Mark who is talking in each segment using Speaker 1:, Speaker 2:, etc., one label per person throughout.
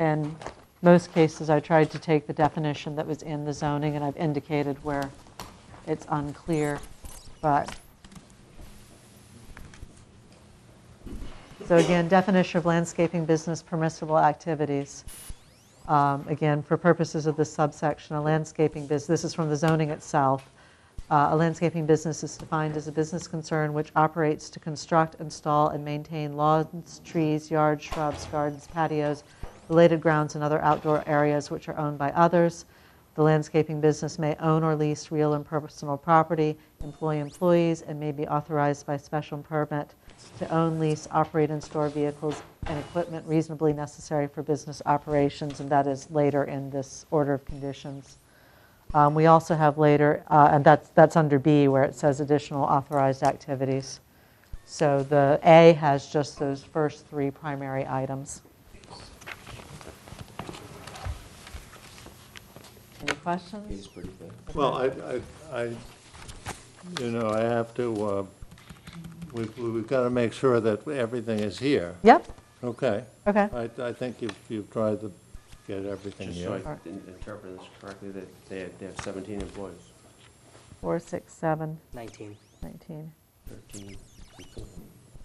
Speaker 1: in most cases, I tried to take the definition that was in the zoning, and I've indicated where it's unclear, but. So again, definition of landscaping business permissible activities. Um, Again, for purposes of this subsection, a landscaping business, this is from the zoning itself. Uh, A landscaping business is defined as a business concern which operates to construct, install, and maintain lawns, trees, yards, shrubs, gardens, patios, related grounds, and other outdoor areas which are owned by others. The landscaping business may own or lease real and personal property, employ employees, and may be authorized by special permit to own, lease, operate, and store vehicles and equipment reasonably necessary for business operations, and that is later in this order of conditions. Um, We also have later, uh, and that's, that's under B, where it says additional authorized activities. So the A has just those first three primary items. Any questions?
Speaker 2: It's pretty good.
Speaker 3: Well, I, I, I, you know, I have to, uh, we, we've got to make sure that everything is here.
Speaker 1: Yep,
Speaker 3: Okay.
Speaker 1: okay.
Speaker 3: I, I think you've, you've tried to get everything
Speaker 2: Just so
Speaker 3: here.
Speaker 2: I in- interpret this correctly, that they have, they have 17 employees,
Speaker 1: Four, six, seven,
Speaker 4: 19.
Speaker 1: 19.
Speaker 2: 13,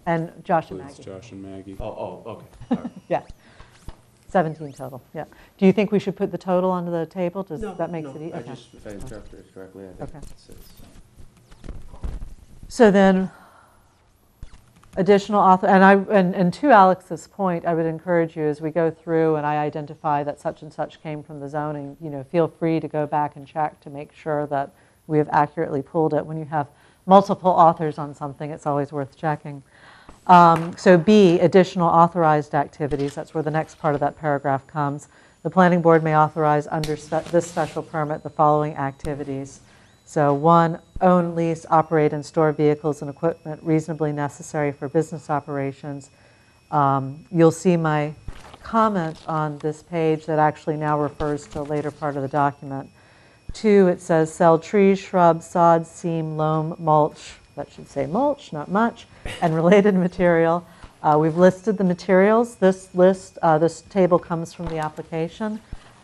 Speaker 2: and.
Speaker 1: And Josh and
Speaker 5: Includes
Speaker 1: Maggie.
Speaker 5: Josh and Maggie.
Speaker 2: Oh, oh, okay, all right.
Speaker 1: Yeah. 17 total, yeah. Do you think we should put the total onto the table? Does,
Speaker 2: No,
Speaker 1: that makes
Speaker 2: no,
Speaker 1: it easy?
Speaker 2: I just, if I interpreted it correctly, I
Speaker 1: Okay.
Speaker 2: think it's, it's,
Speaker 1: So then, additional author, and I, and, and to Alex's point, I would encourage you as we go through and I identify that such and such came from the zoning, you know, feel free to go back and check to make sure that we have accurately pulled it. When you have multiple authors on something, it's always worth checking. Um, So B, additional authorized activities, that's where the next part of that paragraph comes. The planning board may authorize under spe- this special permit the following activities. So one, own, lease, operate, and store vehicles and equipment reasonably necessary for business operations. Um, You'll see my comment on this page that actually now refers to a later part of the document. Two, it says sell trees, shrubs, sod, seam, loam, mulch, that should say mulch, not much, and related material. Uh, We've listed the materials. This list, uh, this table comes from the application.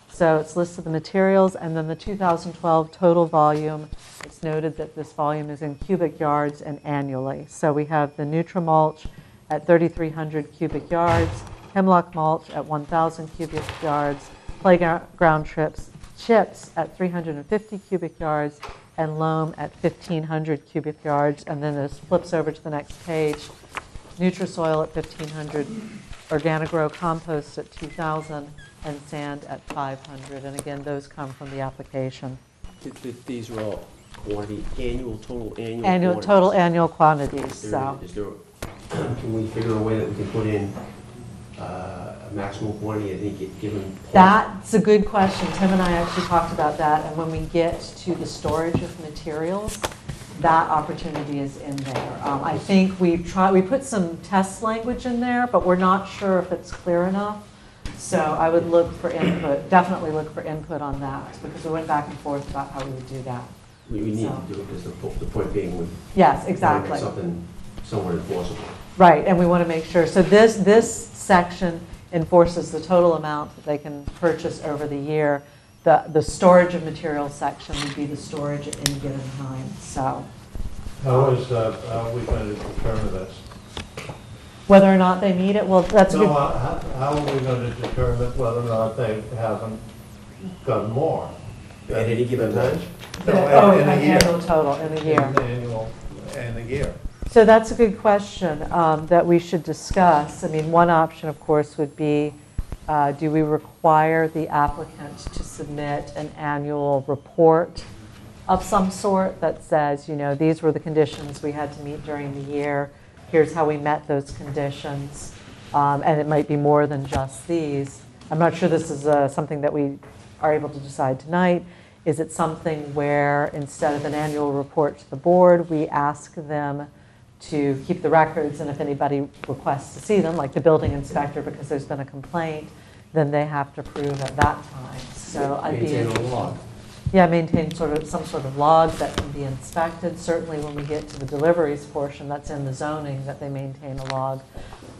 Speaker 1: So it's listed the materials, and then the 2012 total volume, it's noted that this volume is in cubic yards and annually. So we have the Nutrimulch at 3,300 cubic yards, hemlock mulch at 1,000 cubic yards, playground trips, chips at 350 cubic yards, and loam at 1,500 cubic yards. And then this flips over to the next page, Nutrisoil at 1,500, Organigrow compost at 2,000, and sand at 500. And again, those come from the application.
Speaker 2: Th- th- these are all quantity, annual, total annual.
Speaker 1: Annual,
Speaker 2: quantities.
Speaker 1: total annual quantities,
Speaker 2: Is there-
Speaker 1: so.
Speaker 2: Is there, can we figure a way that we can put in uh, maximum quantity, I think, it- given?
Speaker 1: That's a good question. Tim and I actually talked about that, and when we get to the storage of materials, that opportunity is in there. Um, I think we try, we put some test language in there, but we're not sure if it's clear enough. So I would look for input, definitely look for input on that, because we went back and forth about how we would do that.
Speaker 2: We, we need
Speaker 1: So-
Speaker 2: to do it, because the, the point being, we
Speaker 1: Yes, exactly.
Speaker 2: something somewhere enforceable.
Speaker 1: Right, and we want to make sure, so this, this section enforces the total amount that they can purchase over the year. The, the storage of materials section would be the storage at any given time, so.
Speaker 3: How is, uh, how are we going to determine this?
Speaker 1: Whether or not they meet it, well, that's
Speaker 3: No,
Speaker 1: good,
Speaker 3: uh, how, how are we going to determine whether or not they haven't done more?
Speaker 2: At any given time?
Speaker 3: No,
Speaker 1: oh,
Speaker 3: in
Speaker 1: an
Speaker 3: a year.
Speaker 1: annual total in a year.
Speaker 3: Annual, in a year.
Speaker 1: So that's a good question um, that we should discuss. I mean, one option, of course, would be, uh, do we require the applicant to submit an annual report of some sort that says, you know, these were the conditions we had to meet during the year, here's how we met those conditions, Um, and it might be more than just these. I'm not sure this is uh, something that we are able to decide tonight. Is it something where instead of an annual report to the board, we ask them to keep the records, and if anybody requests to see them, like the building inspector, because there's been a complaint, then they have to prove at that time. So I'd be,
Speaker 2: Maintain a log.
Speaker 1: Yeah, maintain sort of, some sort of log that can be inspected. Certainly when we get to the deliveries portion, that's in the zoning, that they maintain a log.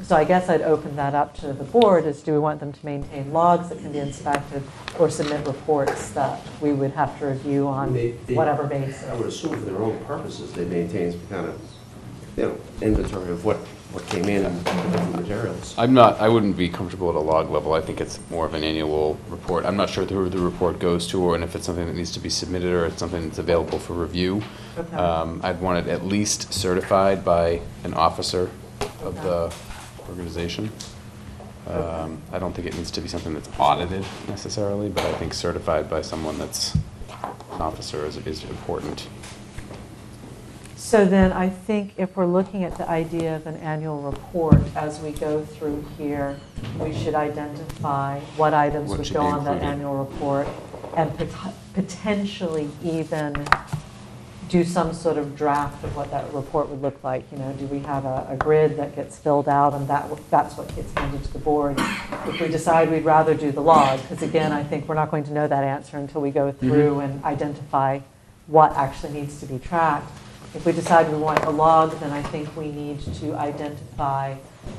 Speaker 1: So I guess I'd open that up to the board, is do we want them to maintain logs that can be inspected or submit reports that we would have to review on
Speaker 2: They- they-
Speaker 1: whatever basis?
Speaker 2: I would assume for their own purposes, they maintain some kind of, you know, inventory of what, what came in and different materials.
Speaker 4: I'm not, I wouldn't be comfortable at a log level. I think it's more of an annual report. I'm not sure who the report goes to, or and if it's something that needs to be submitted, or it's something that's available for review.
Speaker 1: Okay.
Speaker 4: Um, I'd want it at least certified by an officer of the organization. Um, I don't think it needs to be something that's audited necessarily, but I think certified by someone that's an officer is, is important.
Speaker 1: So then I think if we're looking at the idea of an annual report, as we go through here, we should identify what items
Speaker 4: What
Speaker 1: would
Speaker 4: should
Speaker 1: go
Speaker 4: be
Speaker 1: on that
Speaker 4: included.
Speaker 1: annual report and pot- potentially even do some sort of draft of what that report would look like. You know, do we have a a grid that gets filled out and that, that's what gets handed to the board? If we decide we'd rather do the log, because again, I think we're not going to know that answer until we go mm-hmm. through and identify what actually needs to be tracked. If we decide we want a log, then I think we need to identify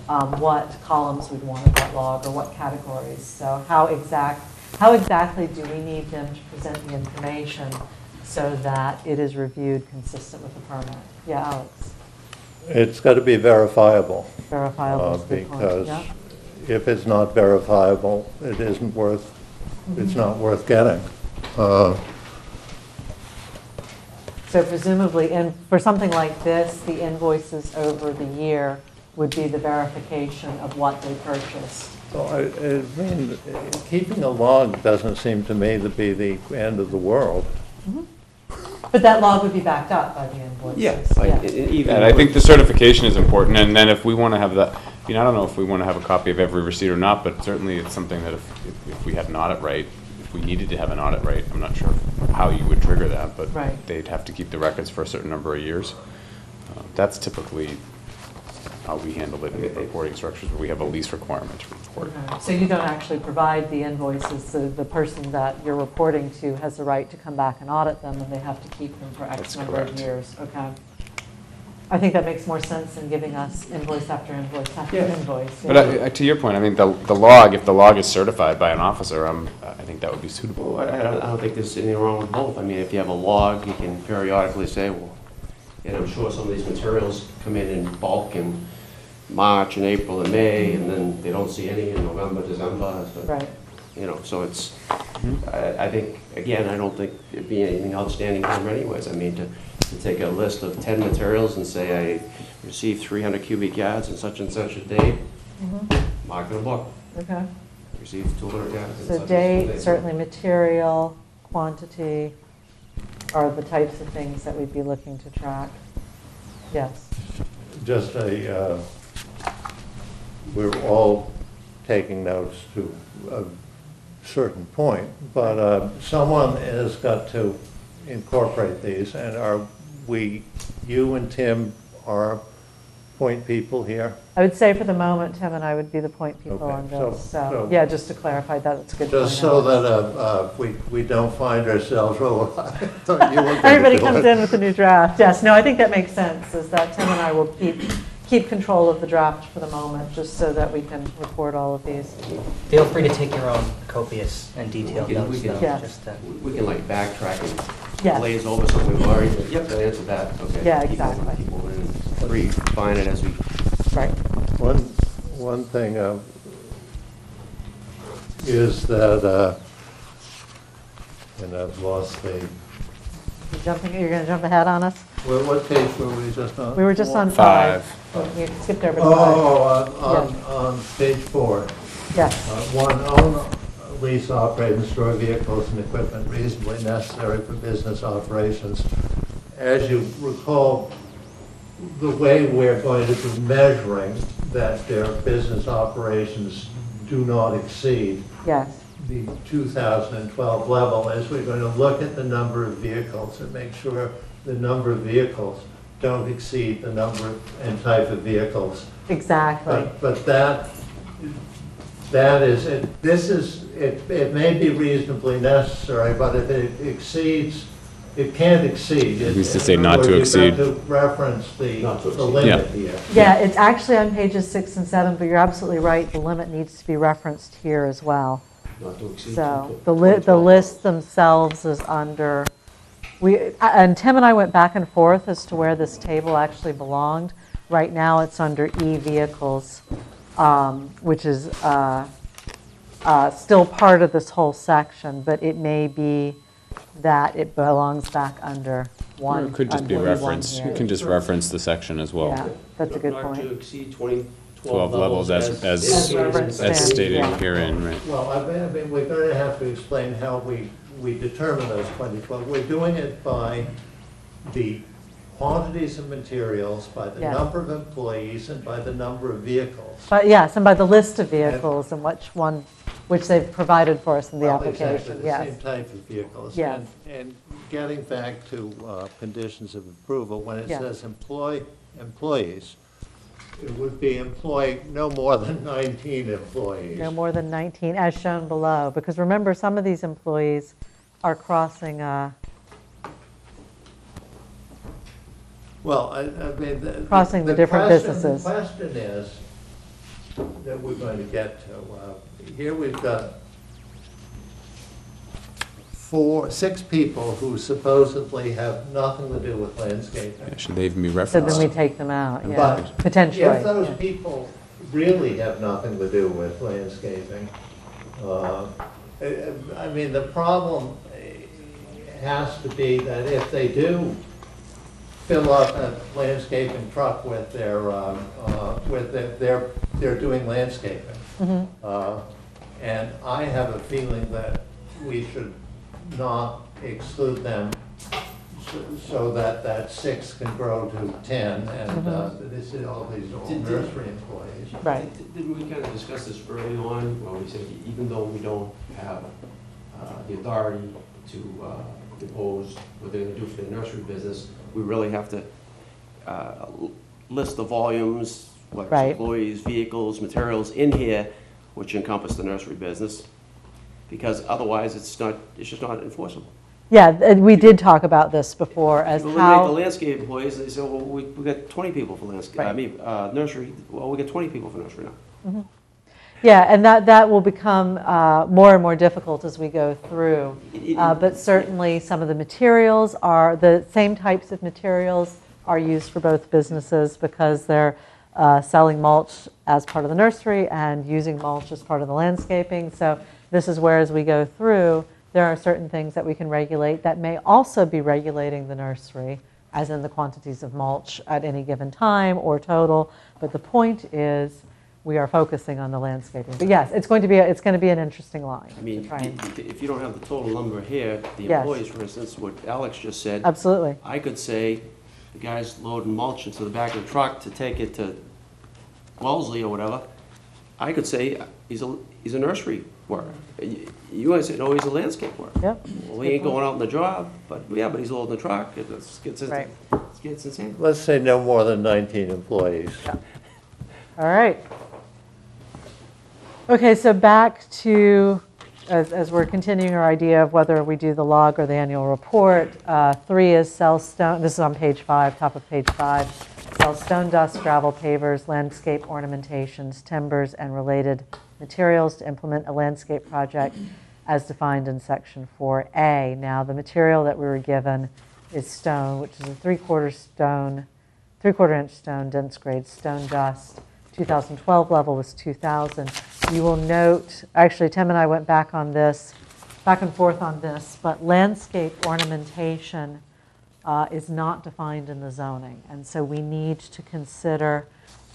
Speaker 1: um, what columns we'd want in that log or what categories. So how exact, how exactly do we need them to present the information so that it is reviewed consistent with the permit? Yeah, Alex,
Speaker 3: It's got to be verifiable.
Speaker 1: verifiable
Speaker 3: uh. Because
Speaker 1: Yeah.
Speaker 3: if it's not verifiable, it isn't worth, it's not worth getting. Uh,
Speaker 1: So presumably, and for something like this, the invoices over the year would be the verification of what they purchased.
Speaker 3: So I, I mean, keeping a log doesn't seem to me to be the end of the world. Mm-hmm.
Speaker 1: But that log would be backed up by the invoices.
Speaker 2: Yeah, like, e- e- even.
Speaker 4: And I think the certification is important, and then if we want to have that, you know, I don't know if we want to have a copy of every receipt or not, but certainly it's something that if, if- if we had an audit rate, if we needed to have an audit rate, I'm not sure how you would trigger that, but
Speaker 1: Right.
Speaker 4: they'd have to keep the records for a certain number of years. Uh, That's typically how we handle it in the reporting structures, where we have a lease requirement to report.
Speaker 1: Okay. So you don't actually provide the invoices, so the person that you're reporting to has the right to come back and audit them, and they have to keep them for X
Speaker 4: That's
Speaker 1: number of
Speaker 4: correct.
Speaker 1: years? Okay. I think that makes more sense than giving us invoice after invoice after
Speaker 2: Yeah.
Speaker 1: invoice.
Speaker 4: But I- I- to your point, I mean, the, the log, if the log is certified by an officer, um, I think that would be suitable.
Speaker 2: Well, I I don't, I don't think there's anything wrong with both. I mean, if you have a log, you can periodically say, well, and I'm sure some of these materials come in in bulk in March and April and May, and then they don't see any in November, December. so,
Speaker 1: Right.
Speaker 2: You know, so it's, I, I think, again, I don't think it'd be anything outstanding here anyways. I mean, to, to take a list of ten materials and say, I received three hundred cubic yards in such and such a date, mark in a book,
Speaker 1: Okay.
Speaker 2: received two hundred yards in such
Speaker 1: So
Speaker 2: and such a
Speaker 1: date, certainly material, quantity are the types of things that we'd be looking to track. Yes.
Speaker 3: Just a, uh, we're all taking notes to a certain point, but uh, someone has got to incorporate these, and are we, you and Tim are point people here?
Speaker 1: I would say for the moment, Tim and I would be the point people
Speaker 3: Okay,
Speaker 1: on
Speaker 3: so-
Speaker 1: this.
Speaker 3: so-
Speaker 1: So, yeah, just to clarify that, that's a good.
Speaker 3: Just
Speaker 1: point,
Speaker 3: so
Speaker 1: Alex.
Speaker 3: that uh, uh, we we don't find ourselves, well, I thought you were going to
Speaker 1: Everybody comes
Speaker 3: it."
Speaker 1: in with a new draft. Yes, no, I think that makes sense, is that Tim and I will keep, keep control of the draft for the moment, just so that we can record all of these.
Speaker 5: Feel free to take your own copious and detailed
Speaker 2: We can- we
Speaker 5: notes,
Speaker 2: can-
Speaker 5: though,
Speaker 1: Yeah.
Speaker 5: just to...
Speaker 2: We- We can like backtrack and
Speaker 1: Yes.
Speaker 2: glaze over something we've already, yep, that answered that, okay.
Speaker 1: Yeah,
Speaker 2: Keep moving,
Speaker 1: exactly.
Speaker 2: Keep moving, and refine it as we,
Speaker 1: Right.
Speaker 3: One, one thing uh, is that, uh, and I've lost the,
Speaker 1: You're Jumping, you're going to jump ahead on us?
Speaker 3: what what page were we just on?
Speaker 1: We were just on five.
Speaker 4: Five.
Speaker 1: We skipped over to five.
Speaker 3: Oh, on, on, on page four.
Speaker 1: Yes,
Speaker 3: Uh, One, own, lease, operate, and store vehicles and equipment reasonably necessary for business operations. As you recall, the way we're going to be measuring that their business operations do not exceed
Speaker 1: yes,
Speaker 3: the 2012 level is we're going to look at the number of vehicles and make sure the number of vehicles don't exceed the number and type of vehicles
Speaker 1: exactly.
Speaker 3: but, but that, That is, it- this is, it, it may be reasonably necessary, but if it exceeds, it can't exceed.
Speaker 4: It needs to say not to
Speaker 3: words, you've
Speaker 4: exceed.
Speaker 3: to reference the,
Speaker 2: Not to
Speaker 3: the
Speaker 2: exceed.
Speaker 3: limit here.
Speaker 1: Yeah, it's actually on pages six and seven, but you're absolutely right, the limit needs to be referenced here as well.
Speaker 2: Not to exceed
Speaker 1: So the li, the
Speaker 2: 2012.
Speaker 1: list themselves is under, we, and Tim and I went back and forth as to where this table actually belonged. Right now, it's under E vehicles, um, which is uh, uh, still part of this whole section, but it may be that it belongs back under
Speaker 4: Or
Speaker 1: one.
Speaker 4: it could just be
Speaker 1: under one
Speaker 4: referenced, you
Speaker 1: here.
Speaker 4: can just reference the section as well.
Speaker 1: Yeah, that's a good
Speaker 2: Not to
Speaker 1: point.
Speaker 2: exceed 2012
Speaker 4: 12 levels as, as,
Speaker 1: As referenced
Speaker 4: as
Speaker 1: in,
Speaker 4: stated
Speaker 1: yeah.
Speaker 4: herein, right?
Speaker 3: Well, I mean, I mean, we're going to have to explain how we, we determine those 2012. We're doing it by the quantities of materials, by the
Speaker 1: Yeah.
Speaker 3: number of employees, and by the number of vehicles.
Speaker 1: But yes, and by the list of vehicles and which one, which they've provided for us in the application,
Speaker 3: exactly,
Speaker 1: yes.
Speaker 3: the same type of vehicles.
Speaker 1: Yes.
Speaker 3: And, and getting back to uh, conditions of approval, when it
Speaker 1: Yeah.
Speaker 3: says employ, employees, it would be employ no more than 19 employees.
Speaker 1: No more than 19, as shown below, because remember, some of these employees are crossing, uh,
Speaker 3: Well, I, I mean, the.
Speaker 1: Crossing the different
Speaker 3: question-
Speaker 1: businesses.
Speaker 3: The question is, that we're going to get to, uh, here we've got four, six people who supposedly have nothing to do with landscaping.
Speaker 4: Yeah, Should they even be referenced?
Speaker 1: so then we take them out, yeah,
Speaker 3: But
Speaker 1: potentially.
Speaker 3: If those
Speaker 1: yeah.
Speaker 3: people really have nothing to do with landscaping, uh, I I mean, the problem eh, has to be that if they do fill up a landscaping truck with their, um, uh, with their, they're, they're doing landscaping.
Speaker 1: Mhm.
Speaker 3: Uh, And I have a feeling that we should not exclude them so- so that that six can grow to 10, and uh, this is all these old
Speaker 2: Did- did-
Speaker 3: nursery employees.
Speaker 1: Right.
Speaker 2: Did- Didn't we kind of discuss this early on, where we said even though we don't have uh, the authority to uh, impose what they're gonna do for the nursery business, we really have to uh, l- list the volumes, whether
Speaker 1: Right.
Speaker 2: employees, vehicles, materials in here, which encompass the nursery business, because otherwise it's not, it's just not enforceable.
Speaker 1: Yeah, and we did talk about this before, as
Speaker 2: If you eliminate the
Speaker 1: how,
Speaker 2: landscape employees, they say, well, we, we got twenty people for landscape, I
Speaker 1: Right.
Speaker 2: mean, uh, nursery, well, we got twenty people for nursery now.
Speaker 1: Yeah, and that, that will become uh, more and more difficult as we go through. Uh, But certainly, some of the materials are, the same types of materials are used for both businesses because they're uh, selling mulch as part of the nursery and using mulch as part of the landscaping. So this is where, as we go through, there are certain things that we can regulate that may also be regulating the nursery, as in the quantities of mulch at any given time or total. But the point is, we are focusing on the landscaping. But yes, it's going to be, a- it's going to be an interesting line
Speaker 2: I
Speaker 1: to
Speaker 2: mean,
Speaker 1: try and,
Speaker 2: i- if you don't have the total number here, the
Speaker 1: Yes.
Speaker 2: employees, for instance, what Alex just said,
Speaker 1: absolutely.
Speaker 2: I could say, the guy's loading mulch into the back of the truck to take it to Wellesley or whatever. I could say, he's a, he's a nursery worker. Y- You might say, no, he's a landscape worker.
Speaker 1: Yep.
Speaker 2: Well, he ain't going out on the job, but, yeah, but he's loading the truck, it gets, gets,
Speaker 1: Right.
Speaker 2: it gets insane.
Speaker 3: Let's say no more than 19 employees.
Speaker 1: All right. Okay, so back to, as, as we're continuing our idea of whether we do the log or the annual report, uh, three is sell stone, this is on page five, top of page five. Sell stone dust, gravel pavers, landscape ornamentations, timbers, and related materials to implement a landscape project as defined in section 4A. Now, the material that we were given is stone, which is a three-quarter stone three-quarter inch stone, dense grade stone dust. 2012 level was 2,000. You will note, actually, Tim and I went back on this, back and forth on this, but landscape ornamentation uh, is not defined in the zoning. And so we need to consider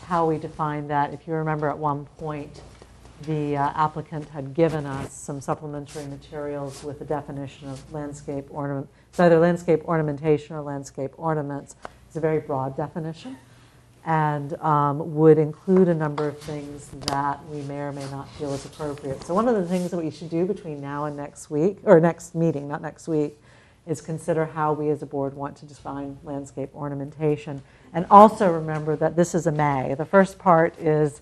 Speaker 1: how we define that. If you remember at one point, the uh, applicant had given us some supplementary materials with a definition of landscape ornament. It's either landscape ornamentation or landscape ornaments. It's a very broad definition and um, would include a number of things that we may or may not feel is appropriate. So one of the things that we should do between now and next week, or next meeting, not next week, is consider how we as a board want to define landscape ornamentation. And also remember that this is a may. The first part is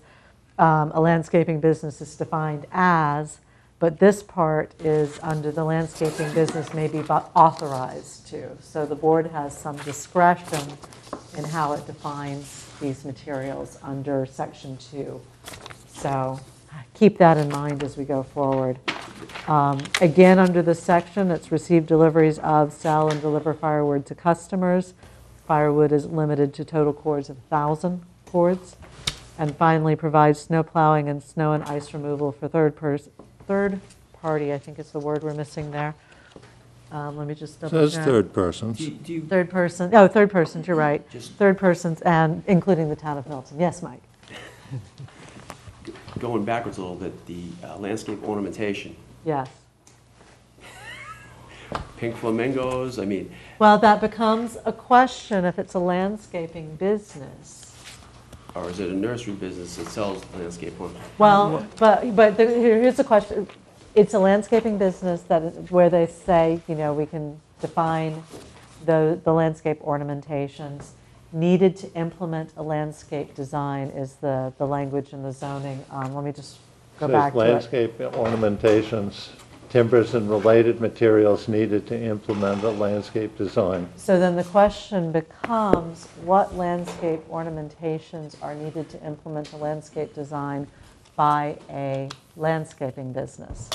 Speaker 1: um, a landscaping business is defined as, but this part is under the landscaping business may be authorized to. So the board has some discretion in how it defines these materials under section two. So keep that in mind as we go forward. Um, Again, under this section, it's receive deliveries of, sell, and deliver firewood to customers. Firewood is limited to total cords of 1,000 cords. And finally, provide snow plowing and snow and ice removal for third pers, third party, I think is the word we're missing there. Um, Let me just double
Speaker 3: Says
Speaker 1: check.
Speaker 3: third person.
Speaker 2: Do do you,
Speaker 1: Third person, oh, third persons, you're right.
Speaker 2: Just-
Speaker 1: Third persons and including the town of Milton. Yes, Mike?
Speaker 2: going backwards a little bit, the uh, landscape ornamentation,
Speaker 1: Yes.
Speaker 2: pink flamingos, I mean,
Speaker 1: Well, that becomes a question if it's a landscaping business.
Speaker 2: or is it a nursery business that sells landscape ornament?
Speaker 1: Well, but, but the- here- here's the question. It's a landscaping business that, is- where they say, you know, we can define the, the landscape ornamentations. Needed to implement a landscape design is the, the language in the zoning. Um, Let me just go
Speaker 3: Says
Speaker 1: back to it.
Speaker 3: landscape ornamentations, timbers and related materials needed to implement a landscape design.
Speaker 1: So then the question becomes, what landscape ornamentations are needed to implement a landscape design by a landscaping business?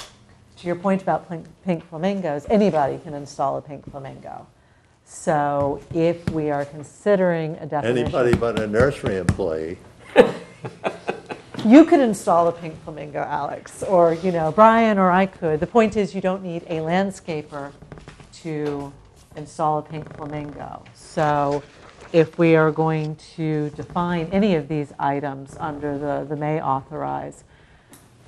Speaker 1: To your point about pink- pink flamingos, anybody can install a pink flamingo. So if we are considering a definition.
Speaker 3: Anybody but a nursery employee.
Speaker 1: You could install a pink flamingo, Alex, or, you know, Brian or I could. The point is, you don't need a landscaper to install a pink flamingo. So if we are going to define any of these items under the, the may authorize,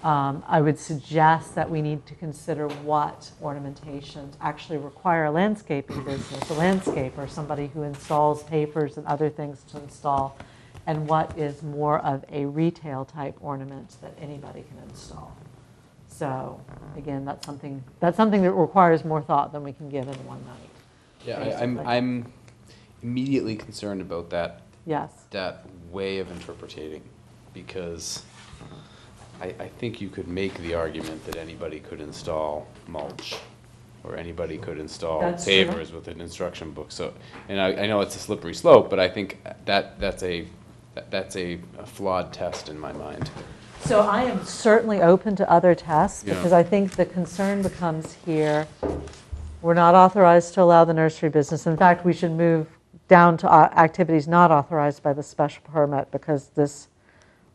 Speaker 1: um, I would suggest that we need to consider what ornamentations actually require a landscaping business, a landscaper, somebody who installs pavers and other things to install, and what is more of a retail type ornament that anybody can install. So again, that's something, that's something that requires more thought than we can give in one night.
Speaker 4: Yeah, I, I'm. I'm immediately concerned about that,
Speaker 1: Yes,
Speaker 4: that way of interpreting, because I, I think you could make the argument that anybody could install mulch, or anybody could install
Speaker 1: That's true.
Speaker 4: pavers with an instruction book, so, and I, I know it's a slippery slope, but I think that, that's a, that- that's a a flawed test in my mind.
Speaker 1: So I am certainly open to other tests,
Speaker 4: Yeah.
Speaker 1: because I think the concern becomes here, we're not authorized to allow the nursery business. In fact, we should move down to uh, activities not authorized by the special permit, because this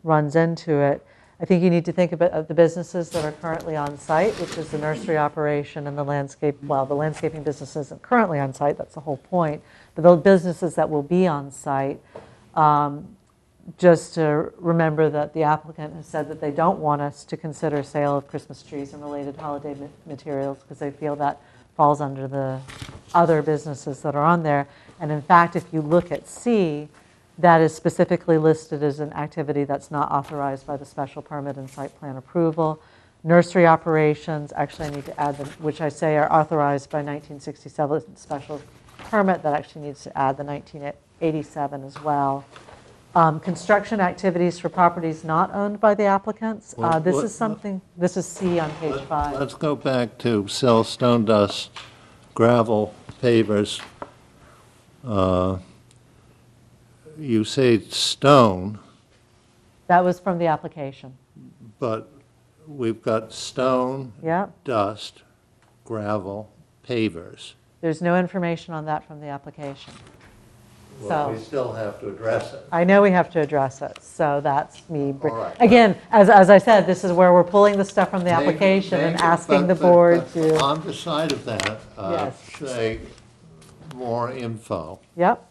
Speaker 1: runs into it. I think you need to think about the businesses that are currently on site, which is the nursery operation and the landscape, well, the landscaping business isn't currently on site, that's the whole point, but the businesses that will be on site, um, just to remember that the applicant has said that they don't want us to consider sale of Christmas trees and related holiday ma- materials because they feel that falls under the other businesses that are on there. And in fact, if you look at C, that is specifically listed as an activity that's not authorized by the special permit and site plan approval. Nursery operations, actually I need to add them, which I say are authorized by 1967 special permit, that actually needs to add the 1987 as well. Um, Construction activities for properties not owned by the applicants. Uh, This
Speaker 3: what-
Speaker 1: is something, this is C on page five.
Speaker 3: Let's go back to sell stone dust, gravel, pavers. Uh, You say stone,
Speaker 1: That was from the application.
Speaker 3: but we've got stone,
Speaker 1: Yeah,
Speaker 3: dust, gravel, pavers.
Speaker 1: there's no information on that from the application.
Speaker 3: Well, we still have to address it.
Speaker 1: I know we have to address it, so that's me. br-
Speaker 3: All right.
Speaker 1: Again, as, as I said, this is where we're pulling the stuff from the
Speaker 3: Maybe-
Speaker 1: application and
Speaker 3: maybe-
Speaker 1: asking the
Speaker 3: but- but-
Speaker 1: board
Speaker 3: but
Speaker 1: to,
Speaker 3: On the side of that, uh,
Speaker 1: Yes.
Speaker 3: say, more info.
Speaker 1: yep,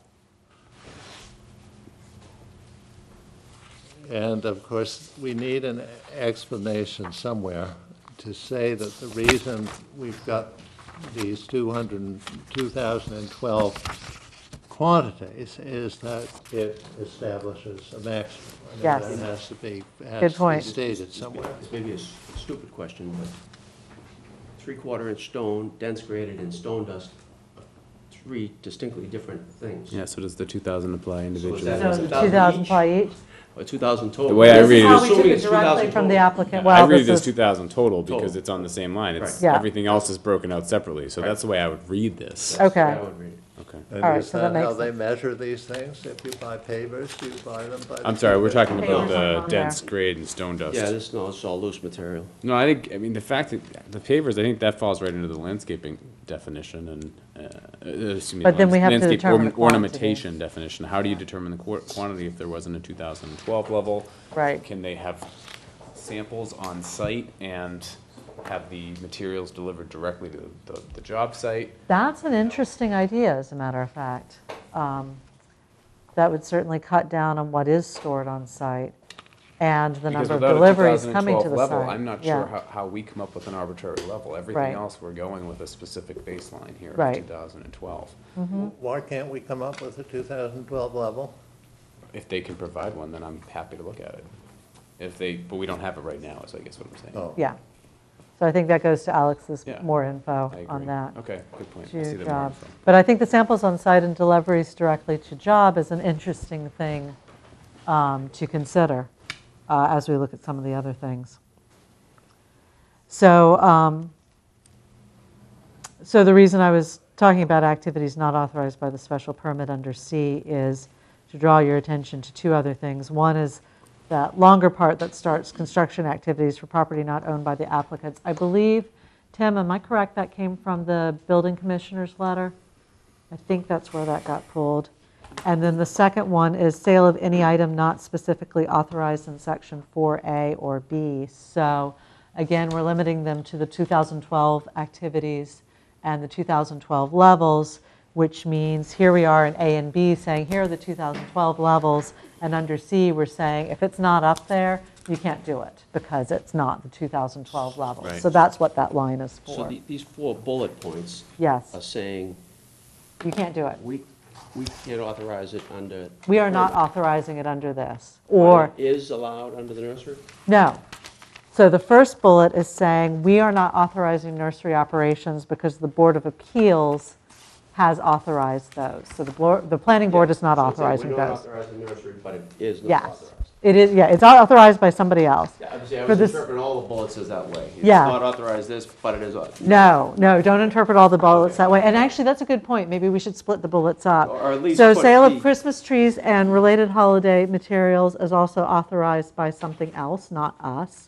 Speaker 3: And of course, we need an explanation somewhere to say that the reason we've got these 200, 2012 quantities is that it establishes a maximum. and
Speaker 1: Yes.
Speaker 3: That has to be, has
Speaker 1: Good
Speaker 3: to be
Speaker 1: point.
Speaker 3: stated somewhere.
Speaker 2: This may be a s- stupid question, but three-quarter inch stone, dense graded in stone dust, three distinctly different things.
Speaker 4: Yeah, so does the two thousand apply individually?
Speaker 2: that-
Speaker 1: So
Speaker 2: Is
Speaker 1: the
Speaker 2: it
Speaker 1: 2,000
Speaker 2: each?
Speaker 1: apply each?
Speaker 2: Or 2,000 total.
Speaker 4: The way I
Speaker 1: This
Speaker 4: read
Speaker 1: is
Speaker 4: it
Speaker 1: how
Speaker 4: is-
Speaker 1: we took
Speaker 2: Assuming
Speaker 1: it
Speaker 2: it's
Speaker 1: directly
Speaker 2: 2,000
Speaker 1: from the
Speaker 2: total.
Speaker 1: applicant.
Speaker 4: I
Speaker 1: Well,
Speaker 4: read
Speaker 1: this
Speaker 4: it as
Speaker 1: is,
Speaker 4: two thousand total because
Speaker 2: Total.
Speaker 4: it's on the same line. It's,
Speaker 2: Right.
Speaker 1: Yeah.
Speaker 4: everything else is broken out separately, so that's the way I would read this.
Speaker 2: That's the
Speaker 1: Okay.
Speaker 2: I would read it.
Speaker 4: Okay.
Speaker 3: And
Speaker 1: All right,
Speaker 3: is
Speaker 1: so that
Speaker 3: that how they
Speaker 1: sense.
Speaker 3: measure these things? If you buy pavers, do you buy them by?
Speaker 4: I'm sorry, we're talking
Speaker 1: Papers
Speaker 4: about
Speaker 1: aren't
Speaker 4: the
Speaker 1: on there.
Speaker 4: dense grade and stone dust.
Speaker 2: Yeah, this, no, it's all loose material.
Speaker 4: No, I think, I mean, the fact that, the pavers, I think that falls right into the landscaping definition and, uh, uh, excuse me.
Speaker 1: But then we have to
Speaker 4: landscape
Speaker 1: determine the quantity.
Speaker 4: Ornamentation definition. How do you determine the quar- quantity if there wasn't a two thousand and twelve level?
Speaker 1: Right.
Speaker 4: Can they have samples on site and have the materials delivered directly to the, the job site?
Speaker 1: that's an interesting idea, as a matter of fact. Um, That would certainly cut down on what is stored on site and the
Speaker 4: Because
Speaker 1: number of
Speaker 4: without a
Speaker 1: deliveries coming to
Speaker 4: 2012
Speaker 1: the
Speaker 4: level,
Speaker 1: site.
Speaker 4: I'm not
Speaker 1: Yeah.
Speaker 4: sure how, how we come up with an arbitrary level.
Speaker 1: Right.
Speaker 4: Everything else, we're going with a specific baseline here of
Speaker 1: Right.
Speaker 4: two thousand and twelve.
Speaker 3: Why can't we come up with a 2012 level?
Speaker 4: If they can provide one, then I'm happy to look at it. If they, but we don't have it right now, is I guess what I'm saying.
Speaker 3: Oh.
Speaker 1: Yeah. So I think that goes to Alex's
Speaker 4: Yeah.
Speaker 1: more info
Speaker 4: I
Speaker 1: on
Speaker 4: agree.
Speaker 1: that.
Speaker 4: Okay, good point. I
Speaker 1: to
Speaker 4: see the
Speaker 1: job.
Speaker 4: info.
Speaker 1: But I think the samples on site and deliveries directly to job is an interesting thing um, to consider uh, as we look at some of the other things. So, um, so the reason I was talking about activities not authorized by the special permit under C is to draw your attention to two other things. One is that longer part that starts construction activities for property not owned by the applicants. I believe, Tim, am I correct, that came from the building commissioner's letter? I think that's where that got pulled. And then the second one is sale of any item not specifically authorized in section 4A or B. So again, we're limiting them to the 2012 activities and the 2012 levels, which means here we are in A and B saying, here are the 2012 levels. And under C, we're saying, if it's not up there, you can't do it because it's not the 2012 level.
Speaker 4: Right.
Speaker 1: So that's what that line is
Speaker 2: So
Speaker 1: for.
Speaker 2: the- these four bullet points are
Speaker 1: Yes,
Speaker 2: saying,
Speaker 1: you can't do it.
Speaker 2: we, we can't authorize it under.
Speaker 1: We are not authorizing it under this. Or,
Speaker 2: Is allowed under the nursery?
Speaker 1: no. So the first bullet is saying, we are not authorizing nursery operations because the Board of Appeals has authorized those. So the, board- the planning board is not
Speaker 2: So it's saying
Speaker 1: authorizing
Speaker 2: We're not
Speaker 1: those.
Speaker 2: authorizing nursery, but it is not
Speaker 1: Yes.
Speaker 2: authorized.
Speaker 1: It is, yeah, it's authorized by somebody else.
Speaker 2: Yeah, I was, I
Speaker 1: For
Speaker 2: was
Speaker 1: this-
Speaker 2: interpreting all the bullets as that way. It's
Speaker 1: Yeah.
Speaker 2: not authorized this, but it is. au-
Speaker 1: No, no, don't interpret all the bullets that way. And actually, that's a good point. Maybe we should split the bullets up.
Speaker 2: Or at least
Speaker 1: So
Speaker 2: put
Speaker 1: sale
Speaker 2: the-
Speaker 1: of Christmas trees and related holiday materials is also authorized by something else, not us.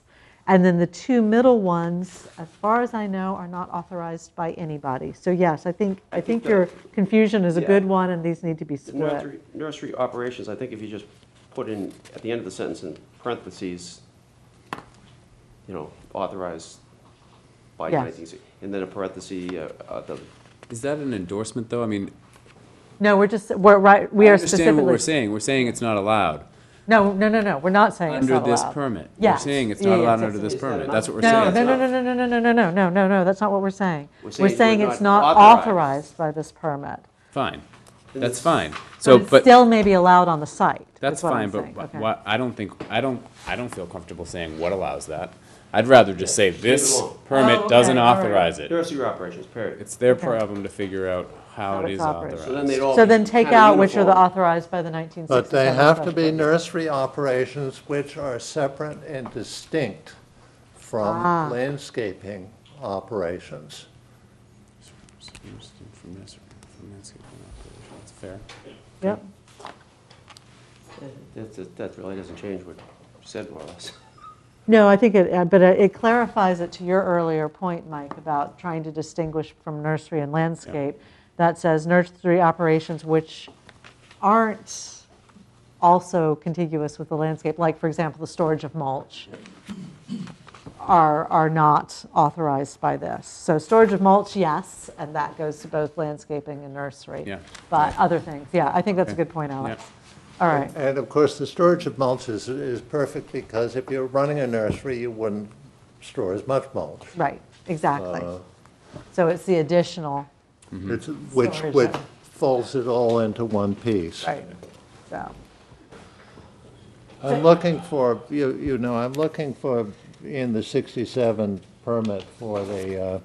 Speaker 1: And then the two middle ones, as far as I know, are not authorized by anybody. So yes, I think, I think your confusion is a
Speaker 2: Yeah.
Speaker 1: good one, and these need to be
Speaker 2: The
Speaker 1: split.
Speaker 2: nursery, nursery operations, I think if you just put in, at the end of the sentence in parentheses, you know, authorized by
Speaker 1: Yes.
Speaker 2: 1960, and then a parenthesis, uh, uh, the,
Speaker 4: Is that an endorsement, though? I mean,
Speaker 1: No, we're just, we're right, we
Speaker 4: I
Speaker 1: are
Speaker 4: understand what we're saying. We're saying it's not allowed
Speaker 1: No, no, no, no, we're not saying it's
Speaker 4: under
Speaker 1: not
Speaker 4: this
Speaker 1: allowed.
Speaker 4: permit. We're
Speaker 1: Yes.
Speaker 4: saying it's
Speaker 1: Yeah,
Speaker 4: not
Speaker 1: yes,
Speaker 4: allowed
Speaker 1: yes,
Speaker 4: under this
Speaker 2: yes. Is
Speaker 4: permit.
Speaker 2: enough?
Speaker 4: That's what we're
Speaker 1: No,
Speaker 4: saying.
Speaker 1: no, no, no,
Speaker 2: not.
Speaker 1: no, no, no, no, no, no, no, no, no, that's not what we're saying.
Speaker 2: We're
Speaker 1: We're
Speaker 2: saying
Speaker 1: saying
Speaker 2: we're
Speaker 1: it's
Speaker 2: not
Speaker 1: not
Speaker 2: authorized.
Speaker 1: authorized by this permit.
Speaker 4: Fine. That's
Speaker 2: it's-
Speaker 4: fine.
Speaker 1: But
Speaker 4: So,
Speaker 1: it
Speaker 4: but.
Speaker 1: still may be allowed on the site. is
Speaker 4: That's
Speaker 1: what
Speaker 4: fine,
Speaker 1: I'm
Speaker 4: but
Speaker 1: saying.
Speaker 4: wha-
Speaker 1: Okay.
Speaker 4: what, I don't think, I don't, I don't feel comfortable saying what allows that. I'd rather just say this
Speaker 2: alone.
Speaker 1: Oh,
Speaker 4: permit
Speaker 1: okay,
Speaker 4: doesn't
Speaker 1: all right.
Speaker 4: authorize it.
Speaker 2: nursery operations, period.
Speaker 4: It's their
Speaker 1: Okay.
Speaker 4: problem to figure out how
Speaker 1: How it's
Speaker 4: is
Speaker 1: operated.
Speaker 2: So then
Speaker 4: authorized.
Speaker 2: they'd all.
Speaker 1: So
Speaker 2: be
Speaker 1: then take
Speaker 2: kinda
Speaker 1: out which are the
Speaker 2: uniform.
Speaker 1: authorized by the 1967.
Speaker 3: But they have to
Speaker 1: special
Speaker 3: be
Speaker 1: permit.
Speaker 3: nursery operations which are separate and distinct
Speaker 1: Ah.
Speaker 3: from landscaping operations.
Speaker 4: From this- from landscaping operation. That's fair.
Speaker 1: Yep.
Speaker 2: That, that- that really doesn't change what you said more or less.
Speaker 1: No, I think it, uh, but it it clarifies it to your earlier point, Mike, about trying to distinguish from nursery and landscape. That says nursery operations which aren't also contiguous with the landscape, like, for example, the storage of mulch, are, are not authorized by this. So storage of mulch, yes, and that goes to both landscaping and nursery.
Speaker 4: Yeah.
Speaker 1: But other things, yeah, I think that's a good point, Alex.
Speaker 4: Yeah.
Speaker 1: All right,
Speaker 3: And of course, the storage of mulch is, is perfect because if you're running a nursery, you wouldn't store as much mulch.
Speaker 1: right, exactly.
Speaker 3: Uh,
Speaker 1: So it's the additional,
Speaker 3: It's, which,
Speaker 1: Storage
Speaker 3: which
Speaker 1: of-
Speaker 3: folds it all into one piece.
Speaker 1: right, so.
Speaker 3: I'm looking for, you, you know, I'm looking for, in the 67 permit for the uh,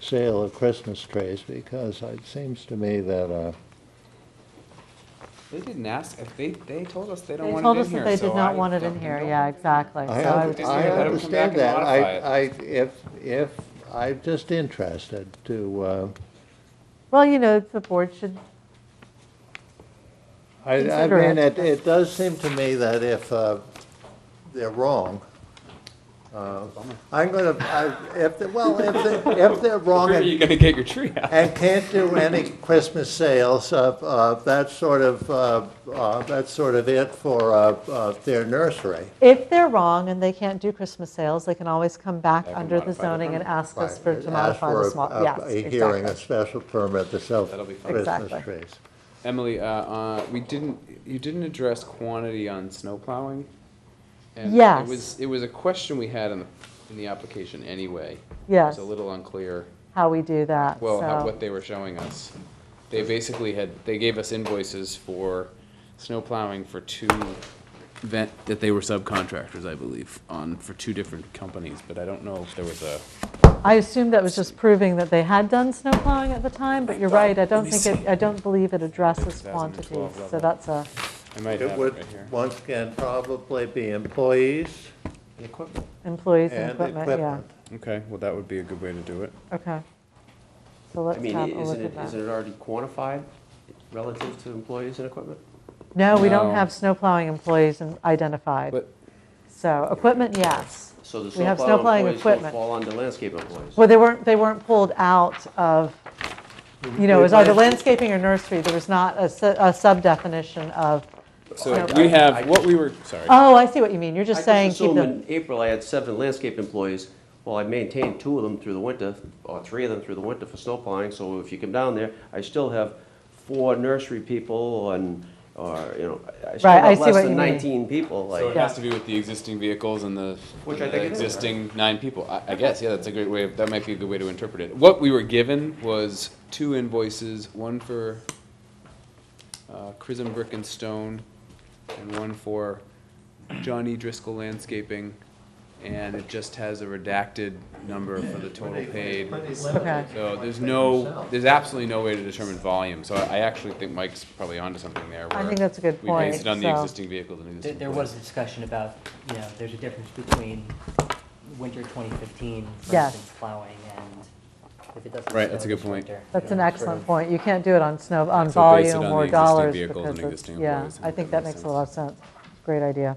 Speaker 3: sale of Christmas trees, because it seems to me that, uh,
Speaker 4: They didn't ask, if they, they told us they don't
Speaker 1: They
Speaker 4: want
Speaker 1: told
Speaker 4: it
Speaker 1: us
Speaker 4: in
Speaker 1: that
Speaker 4: here,
Speaker 1: they
Speaker 4: so
Speaker 1: did not
Speaker 4: I
Speaker 1: want it in
Speaker 4: fucking
Speaker 1: here,
Speaker 4: don't-
Speaker 1: yeah, exactly.
Speaker 3: I,
Speaker 1: So I
Speaker 3: un-
Speaker 1: would-
Speaker 4: just
Speaker 3: I
Speaker 4: let 'em come back
Speaker 3: understand
Speaker 4: and
Speaker 3: that. I, I, if, if, I'm just interested to, uh,
Speaker 1: Well, you know, the board should,
Speaker 3: I, I
Speaker 1: Consider
Speaker 3: mean,
Speaker 1: it.
Speaker 3: it, it does seem to me that if uh, they're wrong, uh, I'm gonna, I- if, they- well, if they, if they're wrong
Speaker 4: Where are you
Speaker 3: and,
Speaker 4: gonna get your tree out?
Speaker 3: and can't do any Christmas sales, uh, uh, that's sort of, uh, uh, that's sort of it for uh, uh, their nursery.
Speaker 1: if they're wrong and they can't do Christmas sales, they can always come back
Speaker 4: can
Speaker 1: under the
Speaker 4: modify the
Speaker 1: zoning and
Speaker 4: permit.
Speaker 1: ask us for, to
Speaker 3: ask
Speaker 1: modify
Speaker 3: for
Speaker 1: the
Speaker 3: a-
Speaker 1: small,
Speaker 3: a-
Speaker 1: yes,
Speaker 3: A hearing, a
Speaker 1: exactly.
Speaker 3: special permit to sell
Speaker 4: That'll be fine.
Speaker 3: Christmas
Speaker 1: Exactly.
Speaker 3: trees.
Speaker 4: Emily, uh, uh, we didn't, you didn't address quantity on snow plowing? And
Speaker 1: Yes.
Speaker 4: It was, it was a question we had in the, in the application anyway. It was a little unclear,
Speaker 1: how we do that,
Speaker 4: well, how,
Speaker 1: so,
Speaker 4: what they were showing us. They basically had, they gave us invoices for snow plowing for two vent, that they were subcontractors, I believe, on, for two different companies, but I don't know if there was a.
Speaker 1: I assumed that was just proving that they had done snow plowing at the time, but you're right, I don't
Speaker 4: me
Speaker 1: think it, I don't believe it addresses
Speaker 4: 2012
Speaker 1: quantities, so
Speaker 4: level.
Speaker 1: that's a,
Speaker 4: I might have
Speaker 3: It
Speaker 4: it
Speaker 3: would,
Speaker 4: right here.
Speaker 3: once again, probably be employees
Speaker 2: The equipment.
Speaker 1: employees and
Speaker 3: and
Speaker 1: equipment, yeah,
Speaker 3: equipment.
Speaker 4: Okay, well, that would be a good way to do it.
Speaker 1: okay. So
Speaker 2: I
Speaker 1: let's
Speaker 2: mean,
Speaker 1: have a look
Speaker 2: isn't
Speaker 1: at
Speaker 2: it,
Speaker 1: that.
Speaker 2: isn't it already quantified relative to employees and equipment?
Speaker 1: No, we don't
Speaker 4: No.
Speaker 1: have snow plowing employees in- identified.
Speaker 4: But
Speaker 1: So equipment, yes.
Speaker 2: So the
Speaker 1: We have
Speaker 2: snowplow
Speaker 1: snow plowing
Speaker 2: employees don't
Speaker 1: equipment.
Speaker 2: fall under landscape employees?
Speaker 1: Well, they weren't, they weren't pulled out of, you know, it was either landscaping or nursery. There was not a su- a sub-definition of,
Speaker 4: So we have, what we were, sorry.
Speaker 1: oh, I see what you mean. You're just
Speaker 2: I
Speaker 1: saying
Speaker 2: just
Speaker 1: keep
Speaker 2: assumed
Speaker 1: them.
Speaker 2: in April I had seven landscape employees. Well, I maintained two of them through the winter, or three of them through the winter for snow plowing. So if you come down there, I still have four nursery people and, or, you know, I still
Speaker 1: Right, I
Speaker 2: have
Speaker 1: see
Speaker 2: less
Speaker 1: what
Speaker 2: than
Speaker 1: you mean.
Speaker 2: 19 people.
Speaker 4: So it
Speaker 2: Like,
Speaker 4: has to be with the existing vehicles and the
Speaker 2: Which I
Speaker 4: the
Speaker 2: think it is, right?
Speaker 4: existing nine people. I, I guess, yeah, that's a great way, of- that might be a good way to interpret it. What we were given was two invoices, one for uh, Chrism Brick and Stone and one for Johnny Driscoll Landscaping. And it just has a redacted number for the total paid.
Speaker 1: Okay.
Speaker 4: So there's no, there's absolutely no way to determine volume. So I I actually think Mike's probably onto something there.
Speaker 1: I
Speaker 4: where
Speaker 1: think that's a good point.
Speaker 4: We based
Speaker 1: point,
Speaker 4: it on the
Speaker 1: so-
Speaker 4: existing vehicles and
Speaker 5: There,
Speaker 4: existing.
Speaker 5: there was a discussion about, you know, there's a difference between winter 2015, for
Speaker 1: Yes.
Speaker 5: instance, plowing, and if it doesn't
Speaker 4: Right, that's a good
Speaker 5: this
Speaker 4: point.
Speaker 5: winter,
Speaker 1: That's an excellent point. You can't do it on snow, on
Speaker 4: So base it
Speaker 1: volume
Speaker 4: on
Speaker 1: or
Speaker 4: the existing
Speaker 1: dollars
Speaker 4: vehicles and
Speaker 1: because it's,
Speaker 4: existing
Speaker 1: yeah. I think that makes a lot of sense. Great idea.